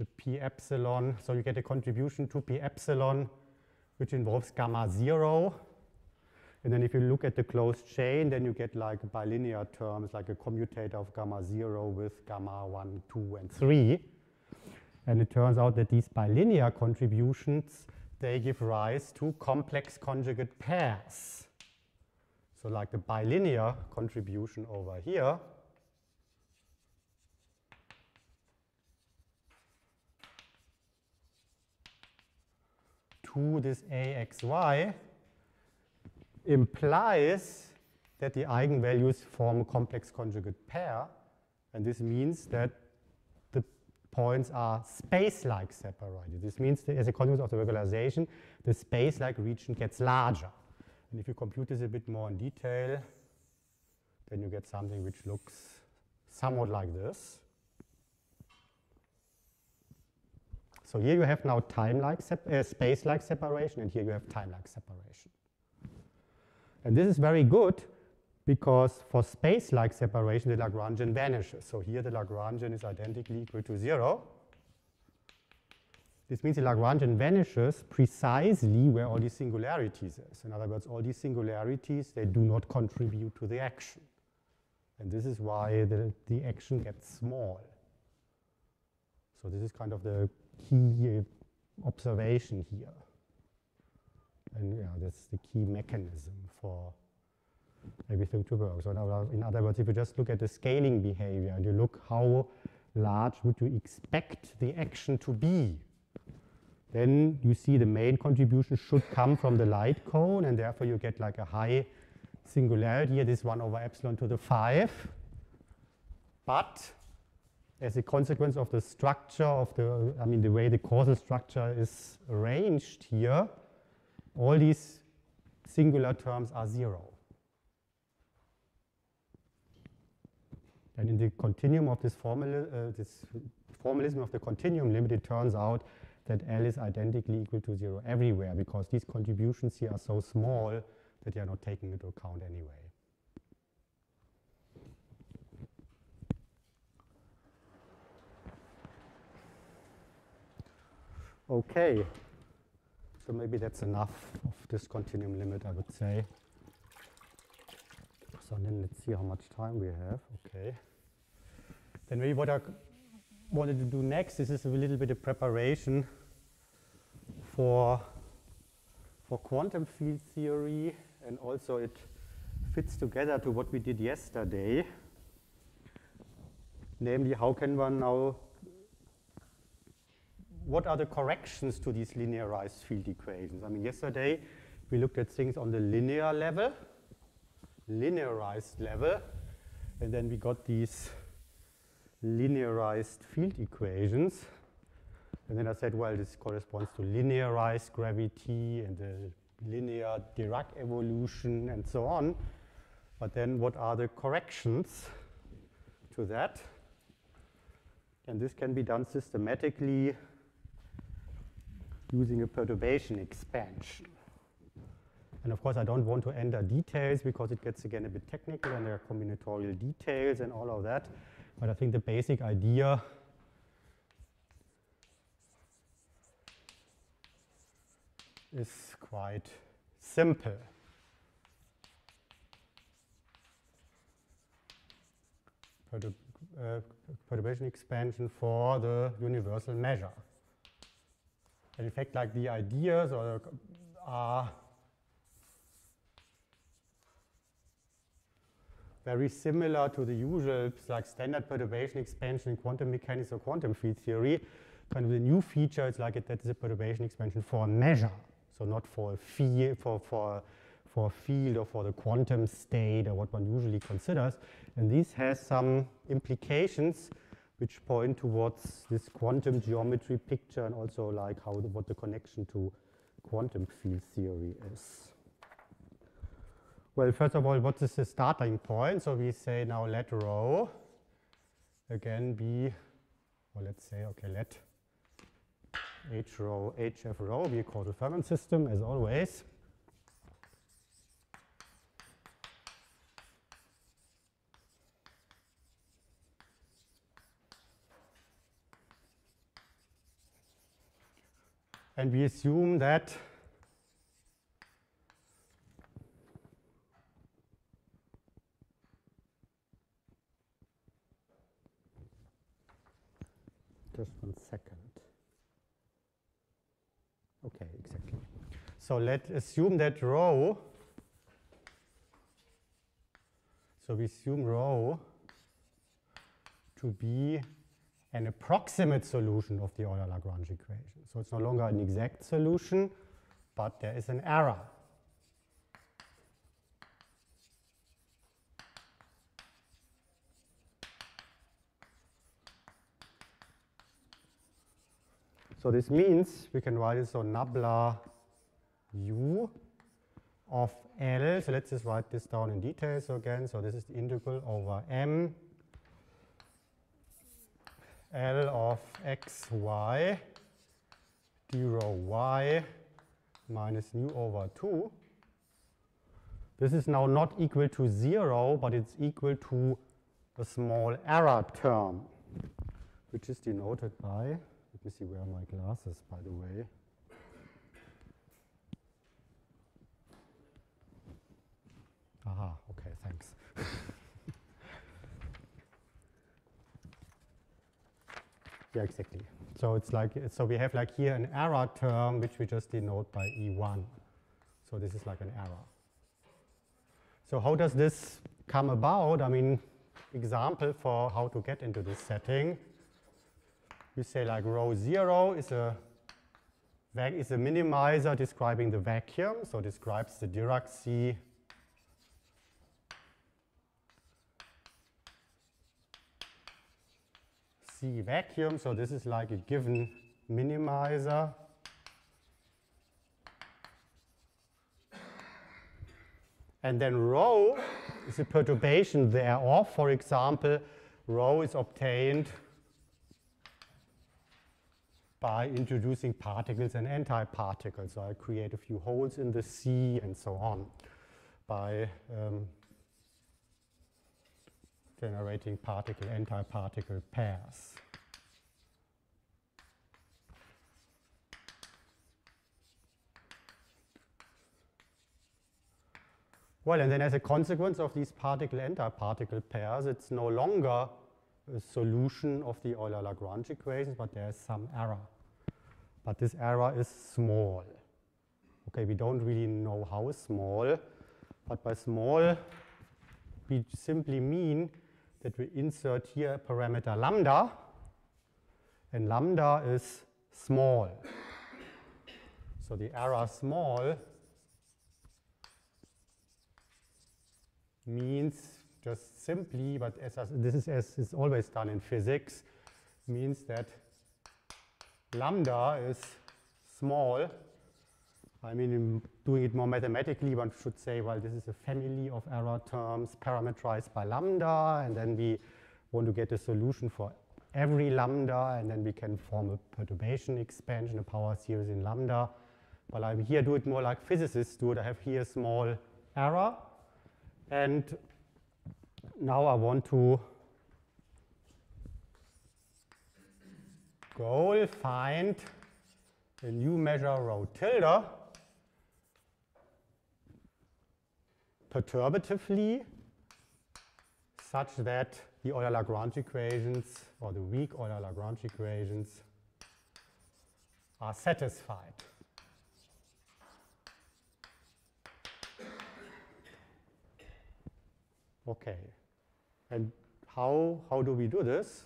the p epsilon. So you get a contribution to p epsilon, which involves gamma zero. And then if you look at the closed chain, then you get like bilinear terms, like a commutator of gamma zero with gamma one, two, and three. And it turns out that these bilinear contributions, they give rise to complex conjugate pairs. So like the bilinear contribution over here, to this AXY implies that the eigenvalues form a complex conjugate pair. And this means that points are space-like separated. This means that as a consequence of the regularization, the space-like region gets larger. And if you compute this a bit more in detail, then you get something which looks somewhat like this. So here you have now time-like, uh, space-like separation, and here you have time-like separation. And this is very good because for space-like separation, the Lagrangian vanishes. So here the Lagrangian is identically equal to zero. This means the Lagrangian vanishes precisely where all these singularities is. In other words, all these singularities, they do not contribute to the action. And this is why the, the action gets small. So this is kind of the key observation here. And yeah, that's the key mechanism for everything to work. So in other words, if you just look at the scaling behavior and you look how large would you expect the action to be? Then you see the main contribution should come from the light cone, and therefore you get like a high singularity here, this 1 over epsilon to the 5. But as a consequence of the structure of the, I mean, the way the causal structure is arranged here, all these singular terms are zero. And in the continuum of this, formula, uh, this formalism of the continuum limit, it turns out that L is identically equal to zero everywhere because these contributions here are so small that they are not taken into account anyway. Okay, so maybe that's enough of this continuum limit, I would say. So then let's see how much time we have. Okay. Then maybe what I wanted to do next is, is a little bit of preparation for, for quantum field theory and also it fits together to what we did yesterday. Namely, how can one now, what are the corrections to these linearized field equations? I mean, yesterday we looked at things on the linear level, linearized level, and then we got these linearized field equations. And then I said, well, this corresponds to linearized gravity and the linear Dirac evolution and so on. But then what are the corrections to that? And this can be done systematically using a perturbation expansion. And of course, I don't want to enter details because it gets again a bit technical and there are combinatorial details and all of that. But I think the basic idea is quite simple. Uh, perturbation expansion for the universal measure. And in fact, like the ideas are very similar to the usual like standard perturbation expansion in quantum mechanics or quantum field theory. Kind of the new feature is like it, that is a perturbation expansion for a measure. So not for a field, for, for, for a field or for the quantum state or what one usually considers. And this has some implications which point towards this quantum geometry picture and also like how the, what the connection to quantum field theory is. Well, first of all, what is the starting point? So we say now let rho again be, or let's say, okay, let h rho, hf rho be a causal fermion system as always. And we assume that Just one second. Okay, exactly. So let's assume that rho, so we assume rho to be an approximate solution of the Euler-Lagrange equation. So it's no longer an exact solution, but there is an error. So this means we can write it so nabla u of L. So let's just write this down in detail. So again, so this is the integral over m L of x y d rho y minus nu over 2. This is now not equal to 0, but it's equal to a small error term, which is denoted by see where are my glasses, by the way. Aha, okay, thanks. yeah, exactly. So it's like, so we have like here an error term, which we just denote by E1. So this is like an error. So how does this come about? I mean, example for how to get into this setting. You say like rho 0 is a, is a minimizer describing the vacuum, so describes the Dirac sea vacuum. So this is like a given minimizer. And then rho is a perturbation thereof. For example, rho is obtained by introducing particles and antiparticles. So I create a few holes in the sea and so on by um, generating particle-antiparticle pairs. Well, and then as a consequence of these particle-antiparticle pairs, it's no longer solution of the Euler-Lagrange equations, but there's some error. But this error is small. Okay, we don't really know how small, but by small, we simply mean that we insert here a parameter lambda, and lambda is small. So the error small means just simply, but as, this is as is always done in physics, means that lambda is small. I mean, doing it more mathematically, one should say, well, this is a family of error terms parameterized by lambda, and then we want to get a solution for every lambda, and then we can form a perturbation expansion, a power series in lambda. But I'm here do it more like physicists do it. I have here a small error, and now I want to goal find a new measure rho tilde perturbatively such that the Euler-Lagrange equations or the weak Euler-Lagrange equations are satisfied. Okay. And how, how do we do this?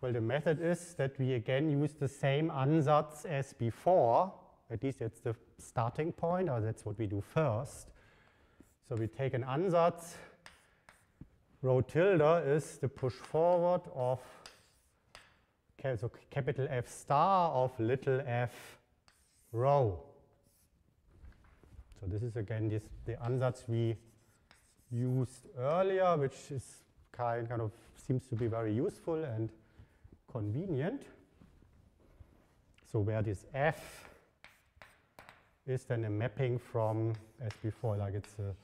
Well, the method is that we again use the same ansatz as before. At least that's the starting point, or that's what we do first. So we take an ansatz. Rho tilde is the push forward of so capital F star of little f rho. So this is again this, the ansatz we used earlier, which is kind, kind of seems to be very useful and convenient. So where this f is then a mapping from, as before, like it's a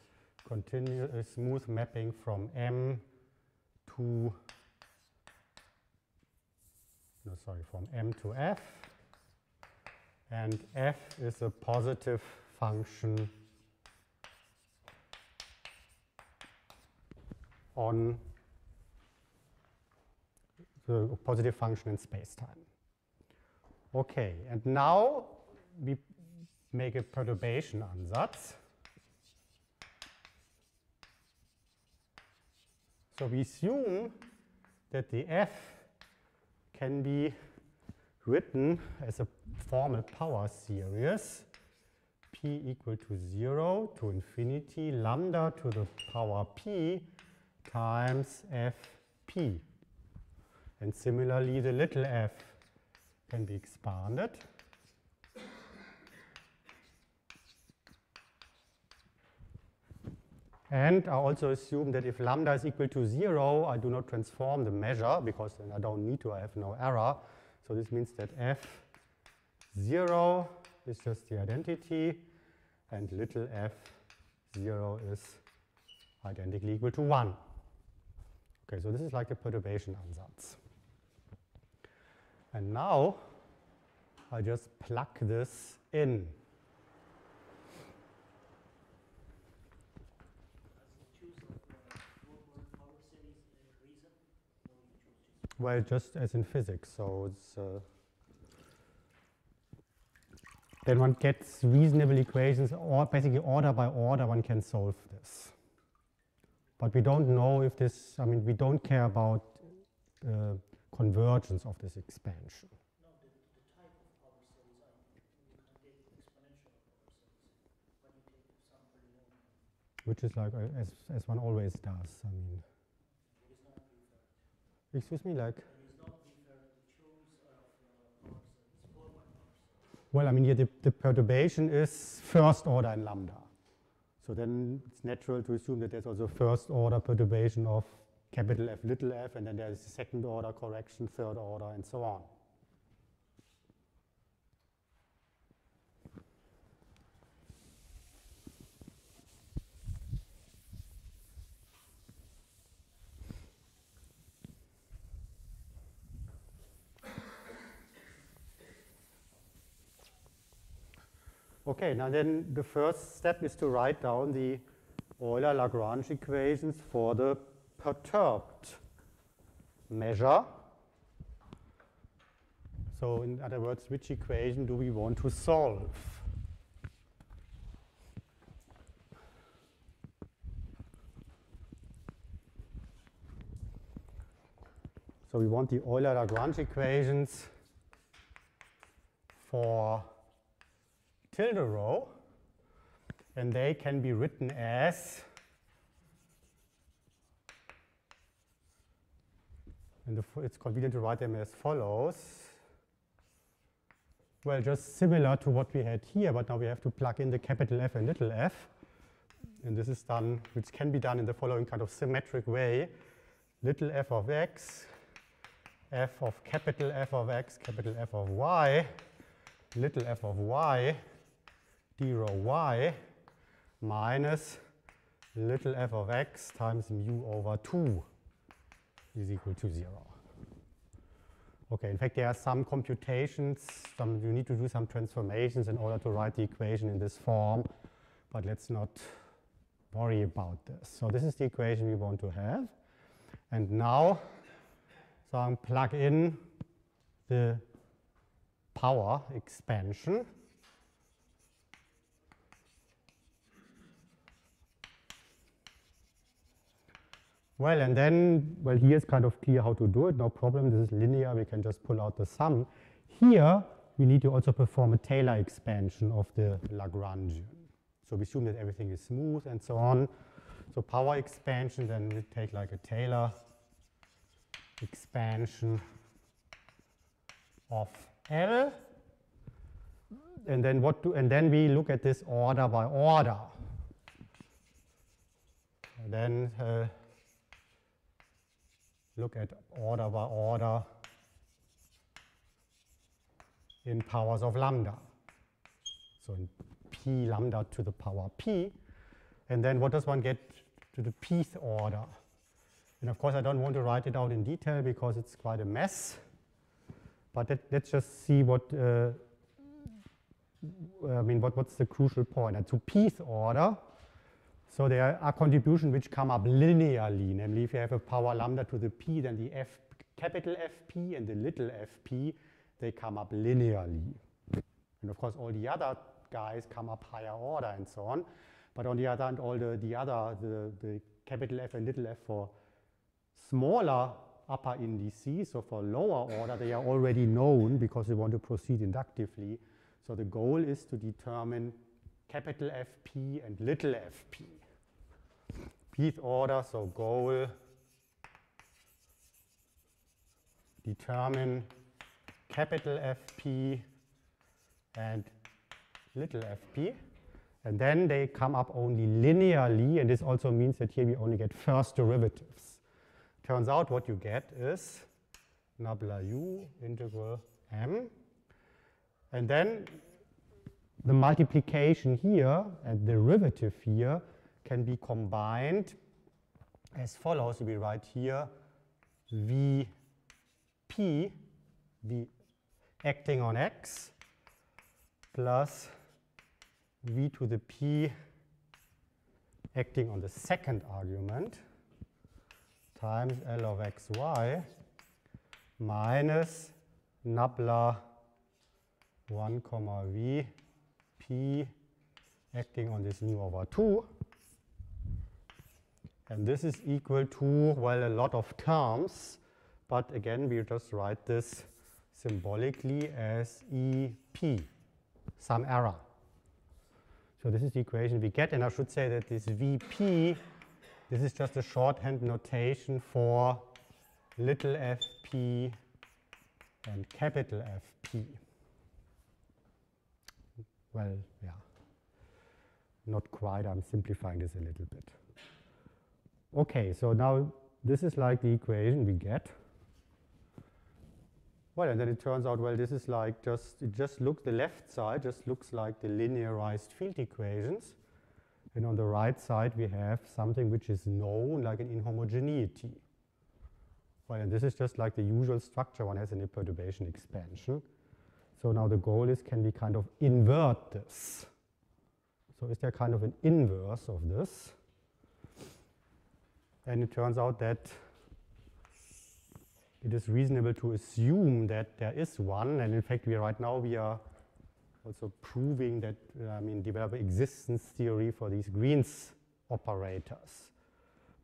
continuous, a smooth mapping from M to, no, sorry, from M to F. And F is a positive function on the positive function in space-time. Okay, and now we make a perturbation ansatz. So we assume that the f can be written as a formal power series p equal to 0 to infinity lambda to the power p times fp. And similarly, the little f can be expanded. And I also assume that if lambda is equal to 0, I do not transform the measure because then I don't need to, I have no error. So this means that f0 is just the identity and little f0 is identically equal to 1. Okay, so this is like a perturbation ansatz. And now I just plug this in. Well, just as in physics, so it's uh, then one gets reasonable equations, or basically order by order, one can solve this. But we don't know if this, I mean, we don't care about uh, convergence of this expansion. Which is like uh, as, as one always does. I mean, excuse me, like, well, I mean, here the, the perturbation is first order in lambda. So then it's natural to assume that there's also first order perturbation of capital F little f, and then there's the second order correction, third order, and so on. Okay, now then the first step is to write down the Euler-Lagrange equations for the perturbed measure. So in other words, which equation do we want to solve? So we want the Euler-Lagrange equations for tilde rho, and they can be written as it's convenient to write them as follows. Well, just similar to what we had here, but now we have to plug in the capital F and little f. And this is done, which can be done in the following kind of symmetric way. Little f of x, f of capital F of x, capital F of y, little f of y, d rho y, minus little f of x times mu over 2 is equal to 0. Okay, in fact, there are some computations, some, you need to do some transformations in order to write the equation in this form, but let's not worry about this. So this is the equation we want to have. And now, so I'm plug in the power expansion. Well, and then, well, here it's kind of clear how to do it, no problem. This is linear, we can just pull out the sum. Here, we need to also perform a Taylor expansion of the Lagrangian. So we assume that everything is smooth and so on. So power expansion, then we take like a Taylor expansion of L. And then what do, and then we look at this order by order. And then uh, look at order by order in powers of lambda. So in p lambda to the power p. And then what does one get to the pth order? And of course, I don't want to write it out in detail because it's quite a mess. But let, us just see what, uh, I mean, what, what's the crucial point? To pth order, so there are contributions which come up linearly, namely if you have a power lambda to the p, then the f, capital Fp and the little fp, they come up linearly. And of course, all the other guys come up higher order and so on. But on the other hand, all the, the other, the, the capital F and little f for smaller upper indices, so for lower order, they are already known because we want to proceed inductively. So the goal is to determine capital Fp and little fp. Pth order, so goal, determine capital Fp and little fp. And then they come up only linearly, and this also means that here we only get first derivatives. Turns out what you get is nabla u integral m. And then the multiplication here and derivative here can be combined as follows. We write here Vp, v acting on x, plus v to the p acting on the second argument times L of xy minus nabla 1 comma v p acting on this nu over 2. And this is equal to, well, a lot of terms, but again, we just write this symbolically as EP, some error. So this is the equation we get, and I should say that this VP, this is just a shorthand notation for little fp and capital FP. Well, yeah, not quite, I'm simplifying this a little bit. Okay, so now this is like the equation we get. Well, and then it turns out, well, this is like just, it just looks, the left side just looks like the linearized field equations. And on the right side, we have something which is known like an inhomogeneity. Well, and this is just like the usual structure one has in a perturbation expansion. So now the goal is, can we kind of invert this? So is there kind of an inverse of this? And it turns out that it is reasonable to assume that there is one. And in fact, we right now we are also proving that, I mean, develop existence theory for these Green's operators.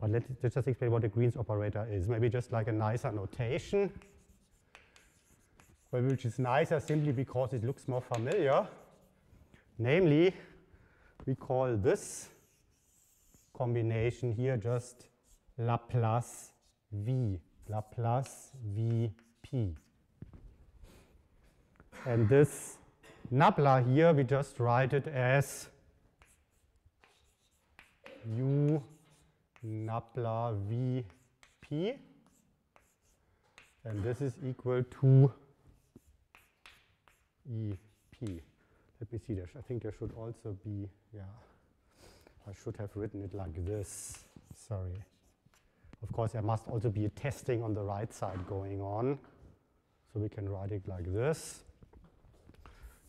But let's, let's just explain what a Green's operator is. Maybe just like a nicer notation, which is nicer simply because it looks more familiar. Namely, we call this combination here just Laplace V, Laplace Vp. And this nabla here, we just write it as U nabla Vp. And this is equal to EP. Let me see, I think there should also be, yeah, I should have written it like this, sorry. Of course, there must also be a testing on the right side going on. So we can write it like this.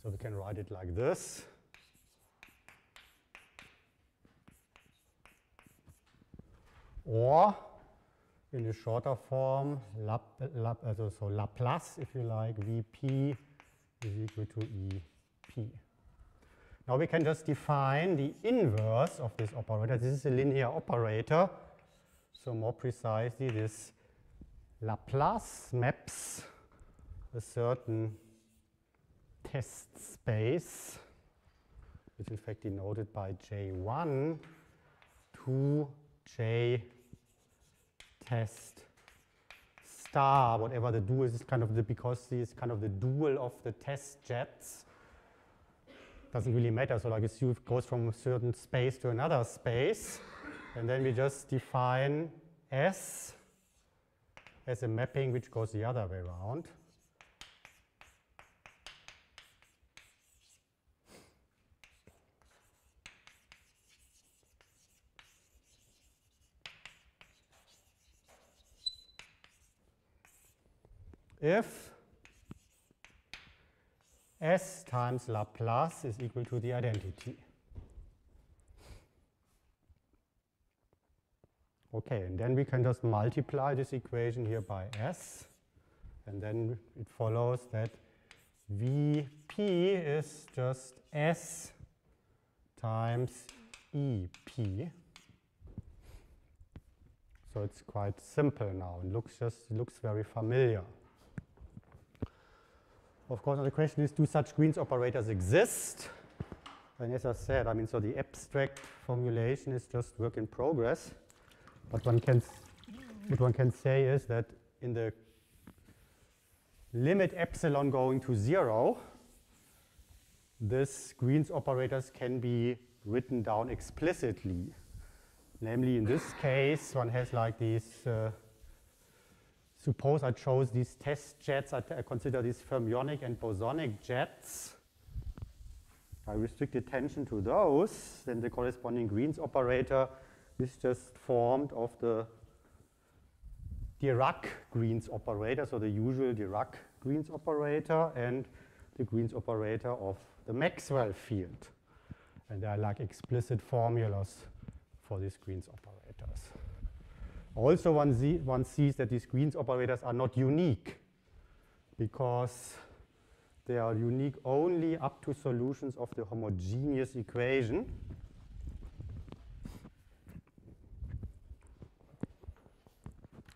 So we can write it like this. Or in a shorter form, Lap, also, so Laplace, if you like, Vp is equal to EP. Now we can just define the inverse of this operator. This is a linear operator. So more precisely, this Laplace maps a certain test space, which in fact denoted by J1 to J test star, whatever the dual is, is kind of the, because this is kind of the dual of the test jets. Doesn't really matter, so like it goes from a certain space to another space. And then we just define S as a mapping which goes the other way around. If S times Laplace is equal to the identity. Okay, and then we can just multiply this equation here by S, and then it follows that Vp is just S times EP. So it's quite simple now and looks just looks very familiar. Of course, the question is, do such Green's operators exist? And as I said, I mean, so the abstract formulation is just work in progress. What one can, what one can say is that in the limit epsilon going to zero, this Green's operators can be written down explicitly. Namely, in this case, one has like these, uh, suppose I chose these test jets, I, I consider these fermionic and bosonic jets. I restrict attention to those, then the corresponding Green's operator is just formed of the Dirac Green's operator, so the usual Dirac Green's operator and the Green's operator of the Maxwell field. And there are like explicit formulas for these Green's operators. Also, one, see, one sees that these Green's operators are not unique because they are unique only up to solutions of the homogeneous equation.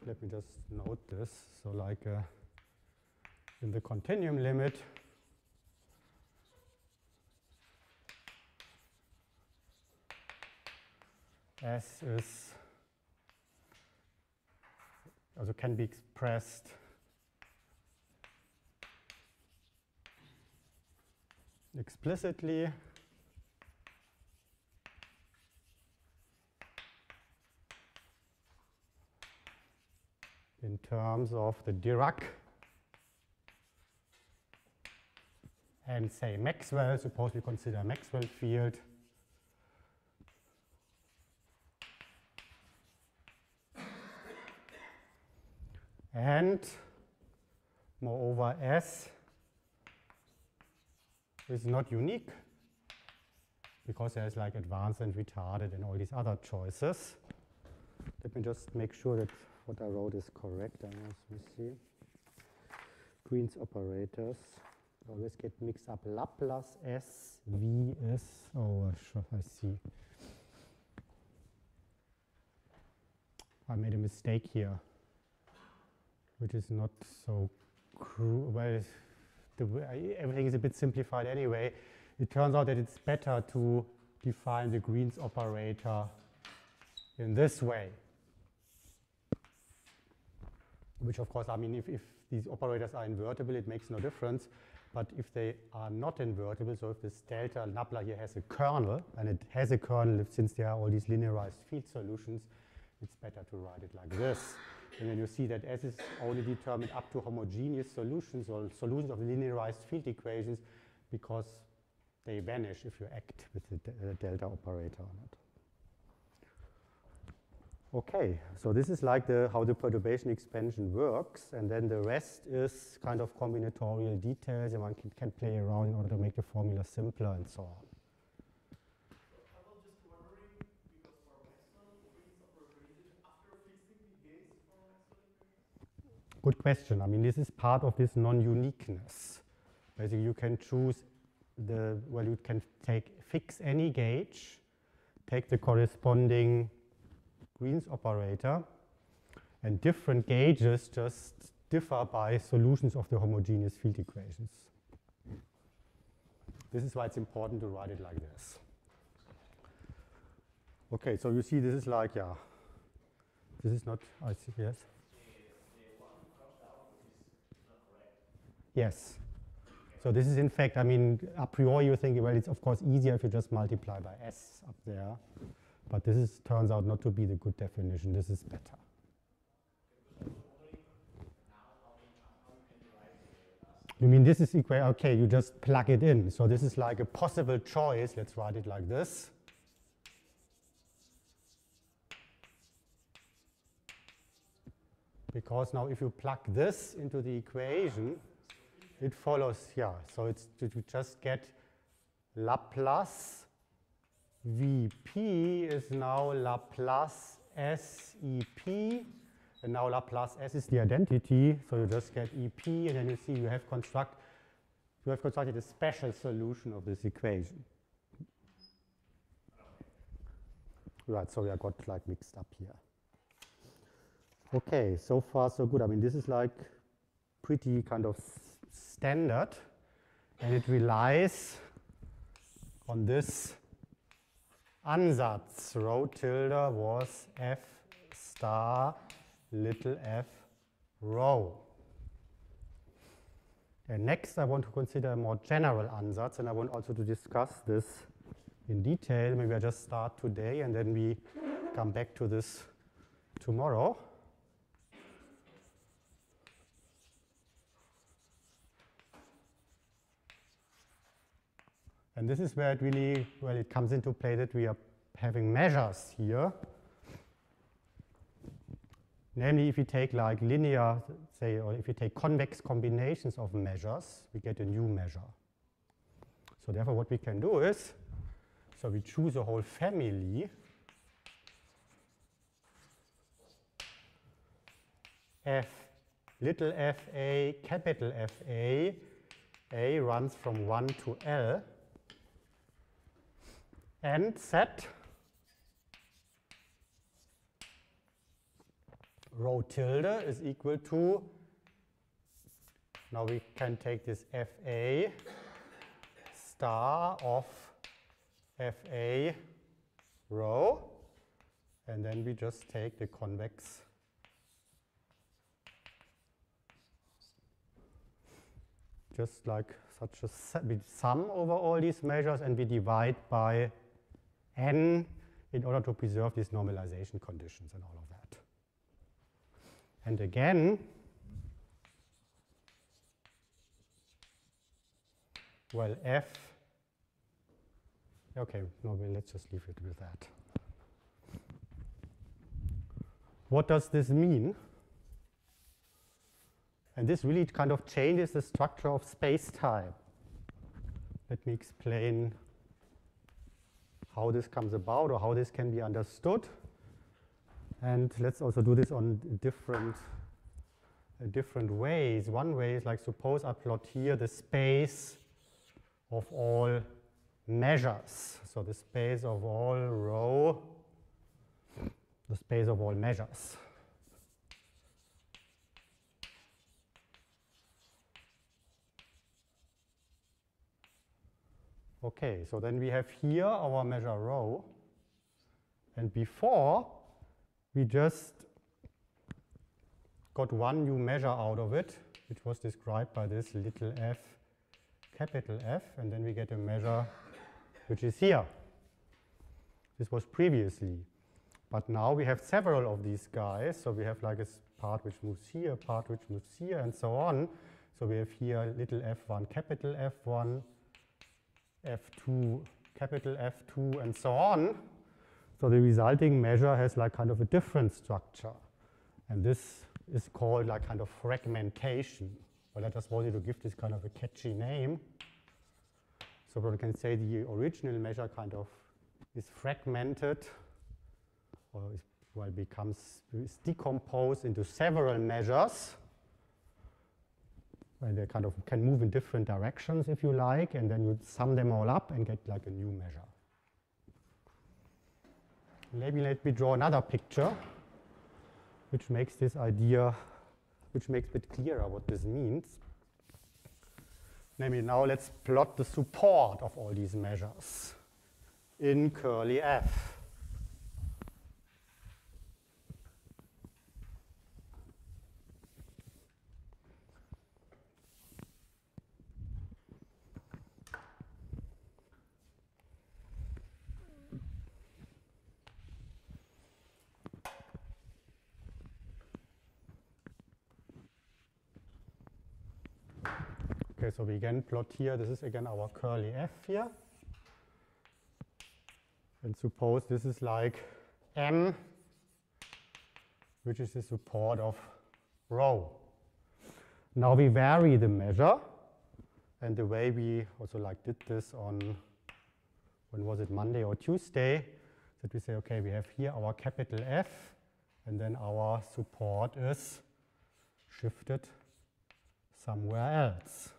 Let me just note this. So like uh, in the continuum limit, S is also can be expressed explicitly in terms of the Dirac and say Maxwell, suppose we consider Maxwell field and moreover S is not unique because there's like advanced and retarded and all these other choices. Let me just make sure that what I wrote is correct. I must see. Green's operators always get mixed up. Laplace S, V S. Oh, I see. I made a mistake here, which is not so cruel. Well, the, everything is a bit simplified anyway. It turns out that it's better to define the Green's operator in this way. Which of course, I mean, if, if these operators are invertible, it makes no difference. But if they are not invertible, so if this delta nabla here has a kernel, and it has a kernel since there are all these linearized field solutions, it's better to write it like this. And then you see that S is only determined up to homogeneous solutions or solutions of linearized field equations because they vanish if you act with the de delta operator or not. Okay, so this is like the, how the perturbation expansion works, and then the rest is kind of combinatorial details, and one can, can play around in order to make the formula simpler and so on. Good question. I mean, this is part of this non-uniqueness. Basically, you can choose the, well, you can take, fix any gauge, take the corresponding Green's operator, and different gauges just differ by solutions of the homogeneous field equations. This is why it's important to write it like this. Okay, so you see this is like, yeah, this is not, I see, yes? Yes. So this is in fact, I mean, a priori you think, well, it's of course easier if you just multiply by s up there. But this is, turns out not to be the good definition. This is better. You mean this is equal, okay, you just plug it in. So this is like a possible choice. Let's write it like this. Because now if you plug this into the equation, it follows here. So it's to just get Laplace Vp is now Laplace SEP. And now Laplace S is the identity, so you just get EP, and then you see you have construct you have constructed a special solution of this equation. Right, sorry, I got like mixed up here. Okay, so far so good. I mean, this is like pretty kind of standard, and it relies on this Ansatz. Rho tilde was f star little f rho. And next I want to consider a more general ansatz, and I want also to discuss this in detail. Maybe I just start today and then we come back to this tomorrow. And this is where it really, well, it comes into play that we are having measures here. Namely, if you take like linear, say, or if you take convex combinations of measures, we get a new measure. So therefore, what we can do is, so we choose a whole family f little f a, capital F a, a runs from 1 to L, and set. Rho tilde is equal to, now we can take this FA star of FA rho, and then we just take the convex. Just like such a sum over all these measures and we divide by n in order to preserve these normalization conditions and all of that. And again, well, f, okay, no, let's just leave it with that. What does this mean? And this really kind of changes the structure of space-time. Let me explain how this comes about or how this can be understood. And let's also do this on different, uh, different ways. One way is like suppose I plot here the space of all measures. So the space of all rho, the space of all measures. Okay, so then we have here our measure rho. And before, we just got one new measure out of it, which was described by this little f, capital F, and then we get a measure which is here. This was previously. But now we have several of these guys, so we have like a part which moves here, part which moves here, and so on. So we have here little f1, capital F1, F2, capital F2, and so on. So the resulting measure has like kind of a different structure. And this is called like kind of fragmentation. Well, I just wanted to give this kind of a catchy name. So one can say the original measure kind of is fragmented or is, well, becomes is decomposed into several measures they kind of can move in different directions if you like, and then you sum them all up and get like a new measure. Maybe let me draw another picture which makes this idea, which makes it clearer what this means. Namely, now let's plot the support of all these measures in curly f. so we again plot here, this is again our curly f here. And suppose this is like m, which is the support of rho. Now we vary the measure, and the way we also like did this on, when was it, Monday or Tuesday, that we say, okay, we have here our capital F, and then our support is shifted somewhere else.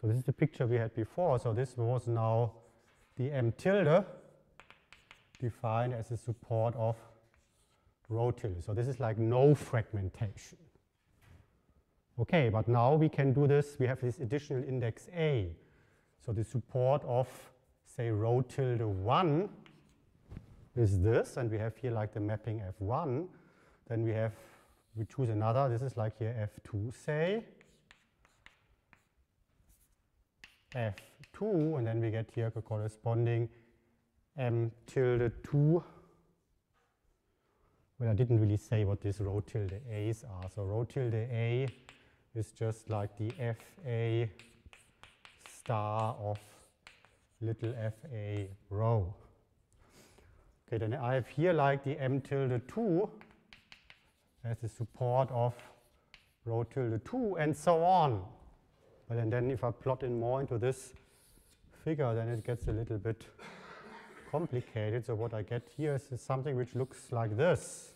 So this is the picture we had before. So this was now the M tilde defined as a support of rho tilde. So this is like no fragmentation. Okay, but now we can do this. We have this additional index A. So the support of, say, rho tilde 1 is this, and we have here like the mapping F1. Then we have, we choose another, this is like here F2, say. F2, and then we get here the corresponding M tilde 2. Well, I didn't really say what these rho tilde A's are. So rho tilde A is just like the FA star of little FA rho. Okay, then I have here like the M tilde 2 as the support of rho tilde 2 and so on. And then if I plot in more into this figure, then it gets a little bit complicated. So what I get here is something which looks like this.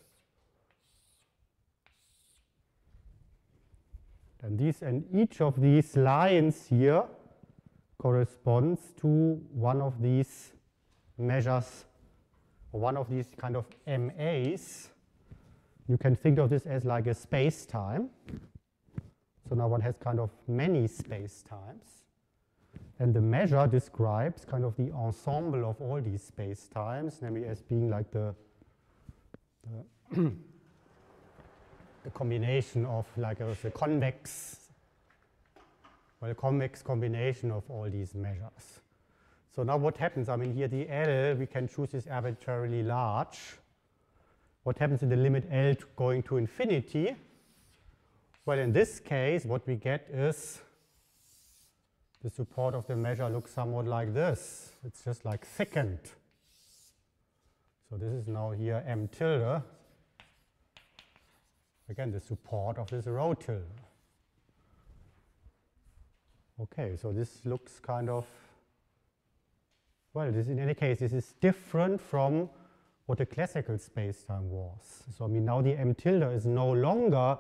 And these and each of these lines here corresponds to one of these measures or one of these kind of MAs You can think of this as like a space-time. So now one has kind of many space-times. And the measure describes kind of the ensemble of all these space-times, namely as being like the, the, the combination of like a, convex, well, a convex combination of all these measures. So now what happens? I mean, here the L, we can choose is arbitrarily large. What happens in the limit L to going to infinity? Well, in this case, what we get is the support of the measure looks somewhat like this. It's just like thickened. So this is now here m tilde. Again, the support of this rho tilde. Okay, so this looks kind of, well, this in any case, this is different from what the classical spacetime was. So I mean, now the m tilde is no longer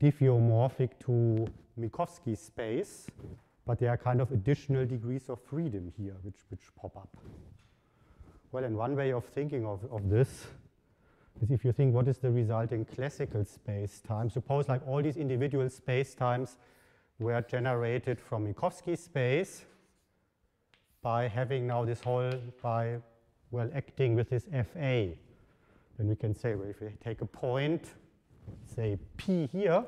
diffeomorphic to Minkowski space, but there are kind of additional degrees of freedom here which, which pop up. Well, and one way of thinking of, of this is if you think what is the resulting classical space-time, suppose like all these individual space-times were generated from Minkowski space by having now this whole, by, well, acting with this FA. Then we can say, well, if we take a point, say P here,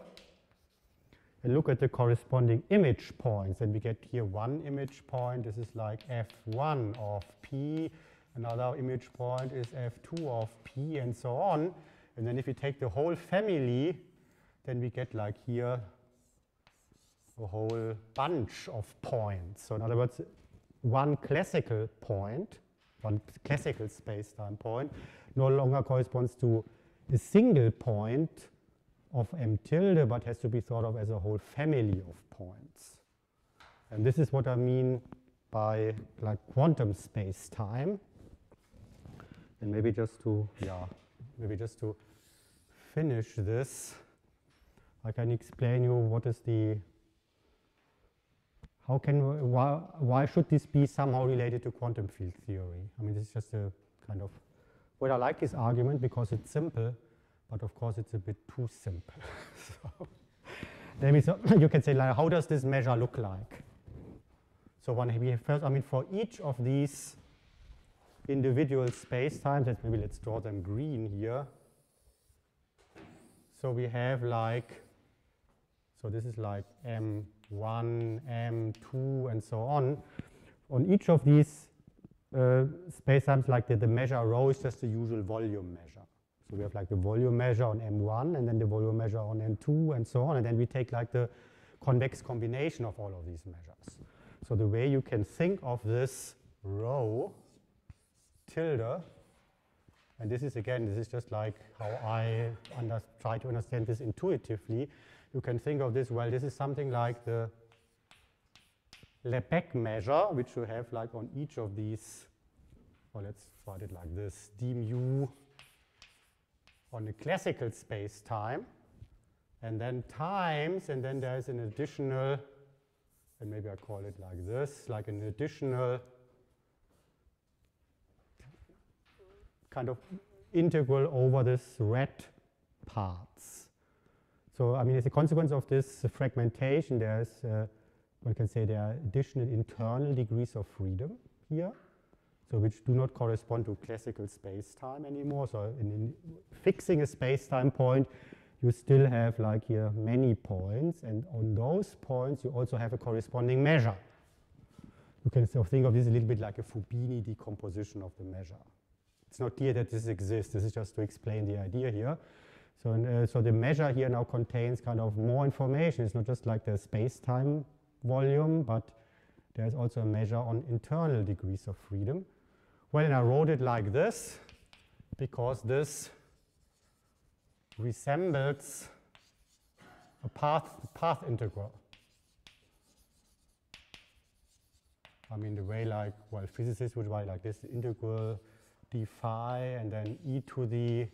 and look at the corresponding image points, and we get here one image point. This is like F1 of P. Another image point is F2 of P, and so on. And then if we take the whole family, then we get like here a whole bunch of points. So in other words, one classical point, one classical space-time point, no longer corresponds to a single point of m tilde, but has to be thought of as a whole family of points. And this is what I mean by like quantum space-time. And maybe just to, yeah, maybe just to finish this, I can explain you what is the, how can, why, why should this be somehow related to quantum field theory? I mean, this is just a kind of, well, I like this argument because it's simple, but of course it's a bit too simple. so, that means you can say, like, how does this measure look like? So when we first, I mean, for each of these individual spacetimes, let's maybe let's draw them green here. So we have like, so this is like M1, M2, and so on. On each of these uh, spacetimes, like the, the measure rho is just the usual volume measure. So we have like the volume measure on M1 and then the volume measure on M2 and so on. And then we take like the convex combination of all of these measures. So the way you can think of this rho tilde, and this is again, this is just like how I try to understand this intuitively. You can think of this, well, this is something like the Lebesgue measure, which you have like on each of these, well, let's write it like this, d mu on a classical space-time, and then times, and then there's an additional, and maybe I call it like this, like an additional kind of integral over this red parts. So, I mean, as a consequence of this fragmentation, there's, uh, one can say there are additional internal degrees of freedom here so which do not correspond to classical space-time anymore. So in, in fixing a space-time point, you still have like here many points, and on those points you also have a corresponding measure. You can sort think of this a little bit like a Fubini decomposition of the measure. It's not clear that this exists. This is just to explain the idea here. So, uh, so the measure here now contains kind of more information. It's not just like the space-time volume, but there's also a measure on internal degrees of freedom. Well, and I wrote it like this because this resembles a path, path integral. I mean, the way like, well, physicists would write like this, integral d phi and then e to the,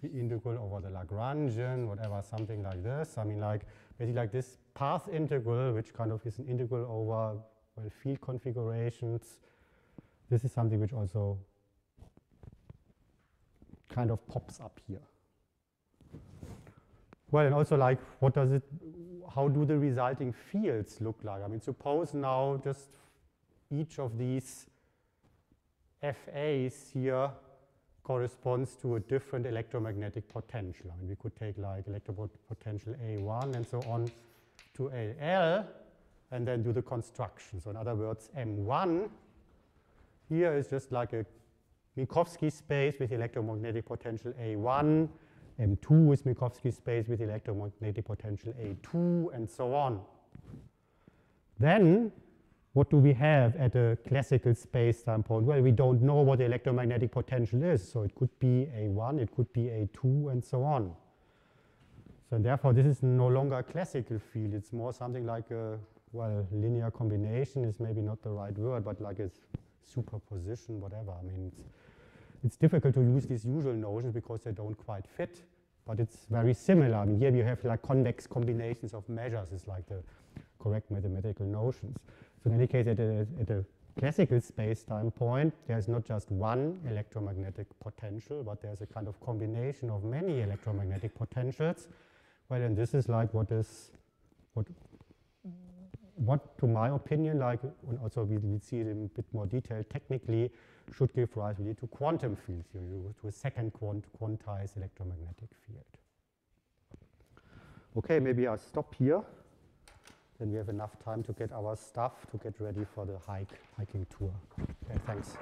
the integral over the Lagrangian, whatever, something like this. I mean, like, basically like this path integral, which kind of is an integral over, well, field configurations this is something which also kind of pops up here. Well, and also like, what does it, how do the resulting fields look like? I mean, suppose now just each of these FAs here corresponds to a different electromagnetic potential. I mean, we could take like electromagnetic potential A1 and so on to AL and then do the construction. So in other words, M1 here is just like a Minkowski space with electromagnetic potential A1, M2 is Minkowski space with electromagnetic potential A2, and so on. Then, what do we have at a classical space-time point? Well, we don't know what the electromagnetic potential is, so it could be A1, it could be A2, and so on. So therefore, this is no longer a classical field. It's more something like a, well, linear combination is maybe not the right word, but like a superposition, whatever. I mean, it's, it's difficult to use these usual notions because they don't quite fit, but it's very similar. I mean, here we have like convex combinations of measures is like the correct mathematical notions. So in any case, at a, at a classical space-time point, there's not just one electromagnetic potential, but there's a kind of combination of many electromagnetic potentials. Well, and this is like what is, what, what to my opinion, like, and also we will see it in a bit more detail technically, should give rise really to quantum fields, you know, to a second quant quantized electromagnetic field. Okay, maybe I'll stop here then we have enough time to get our stuff to get ready for the hike, hiking tour. Okay, thanks.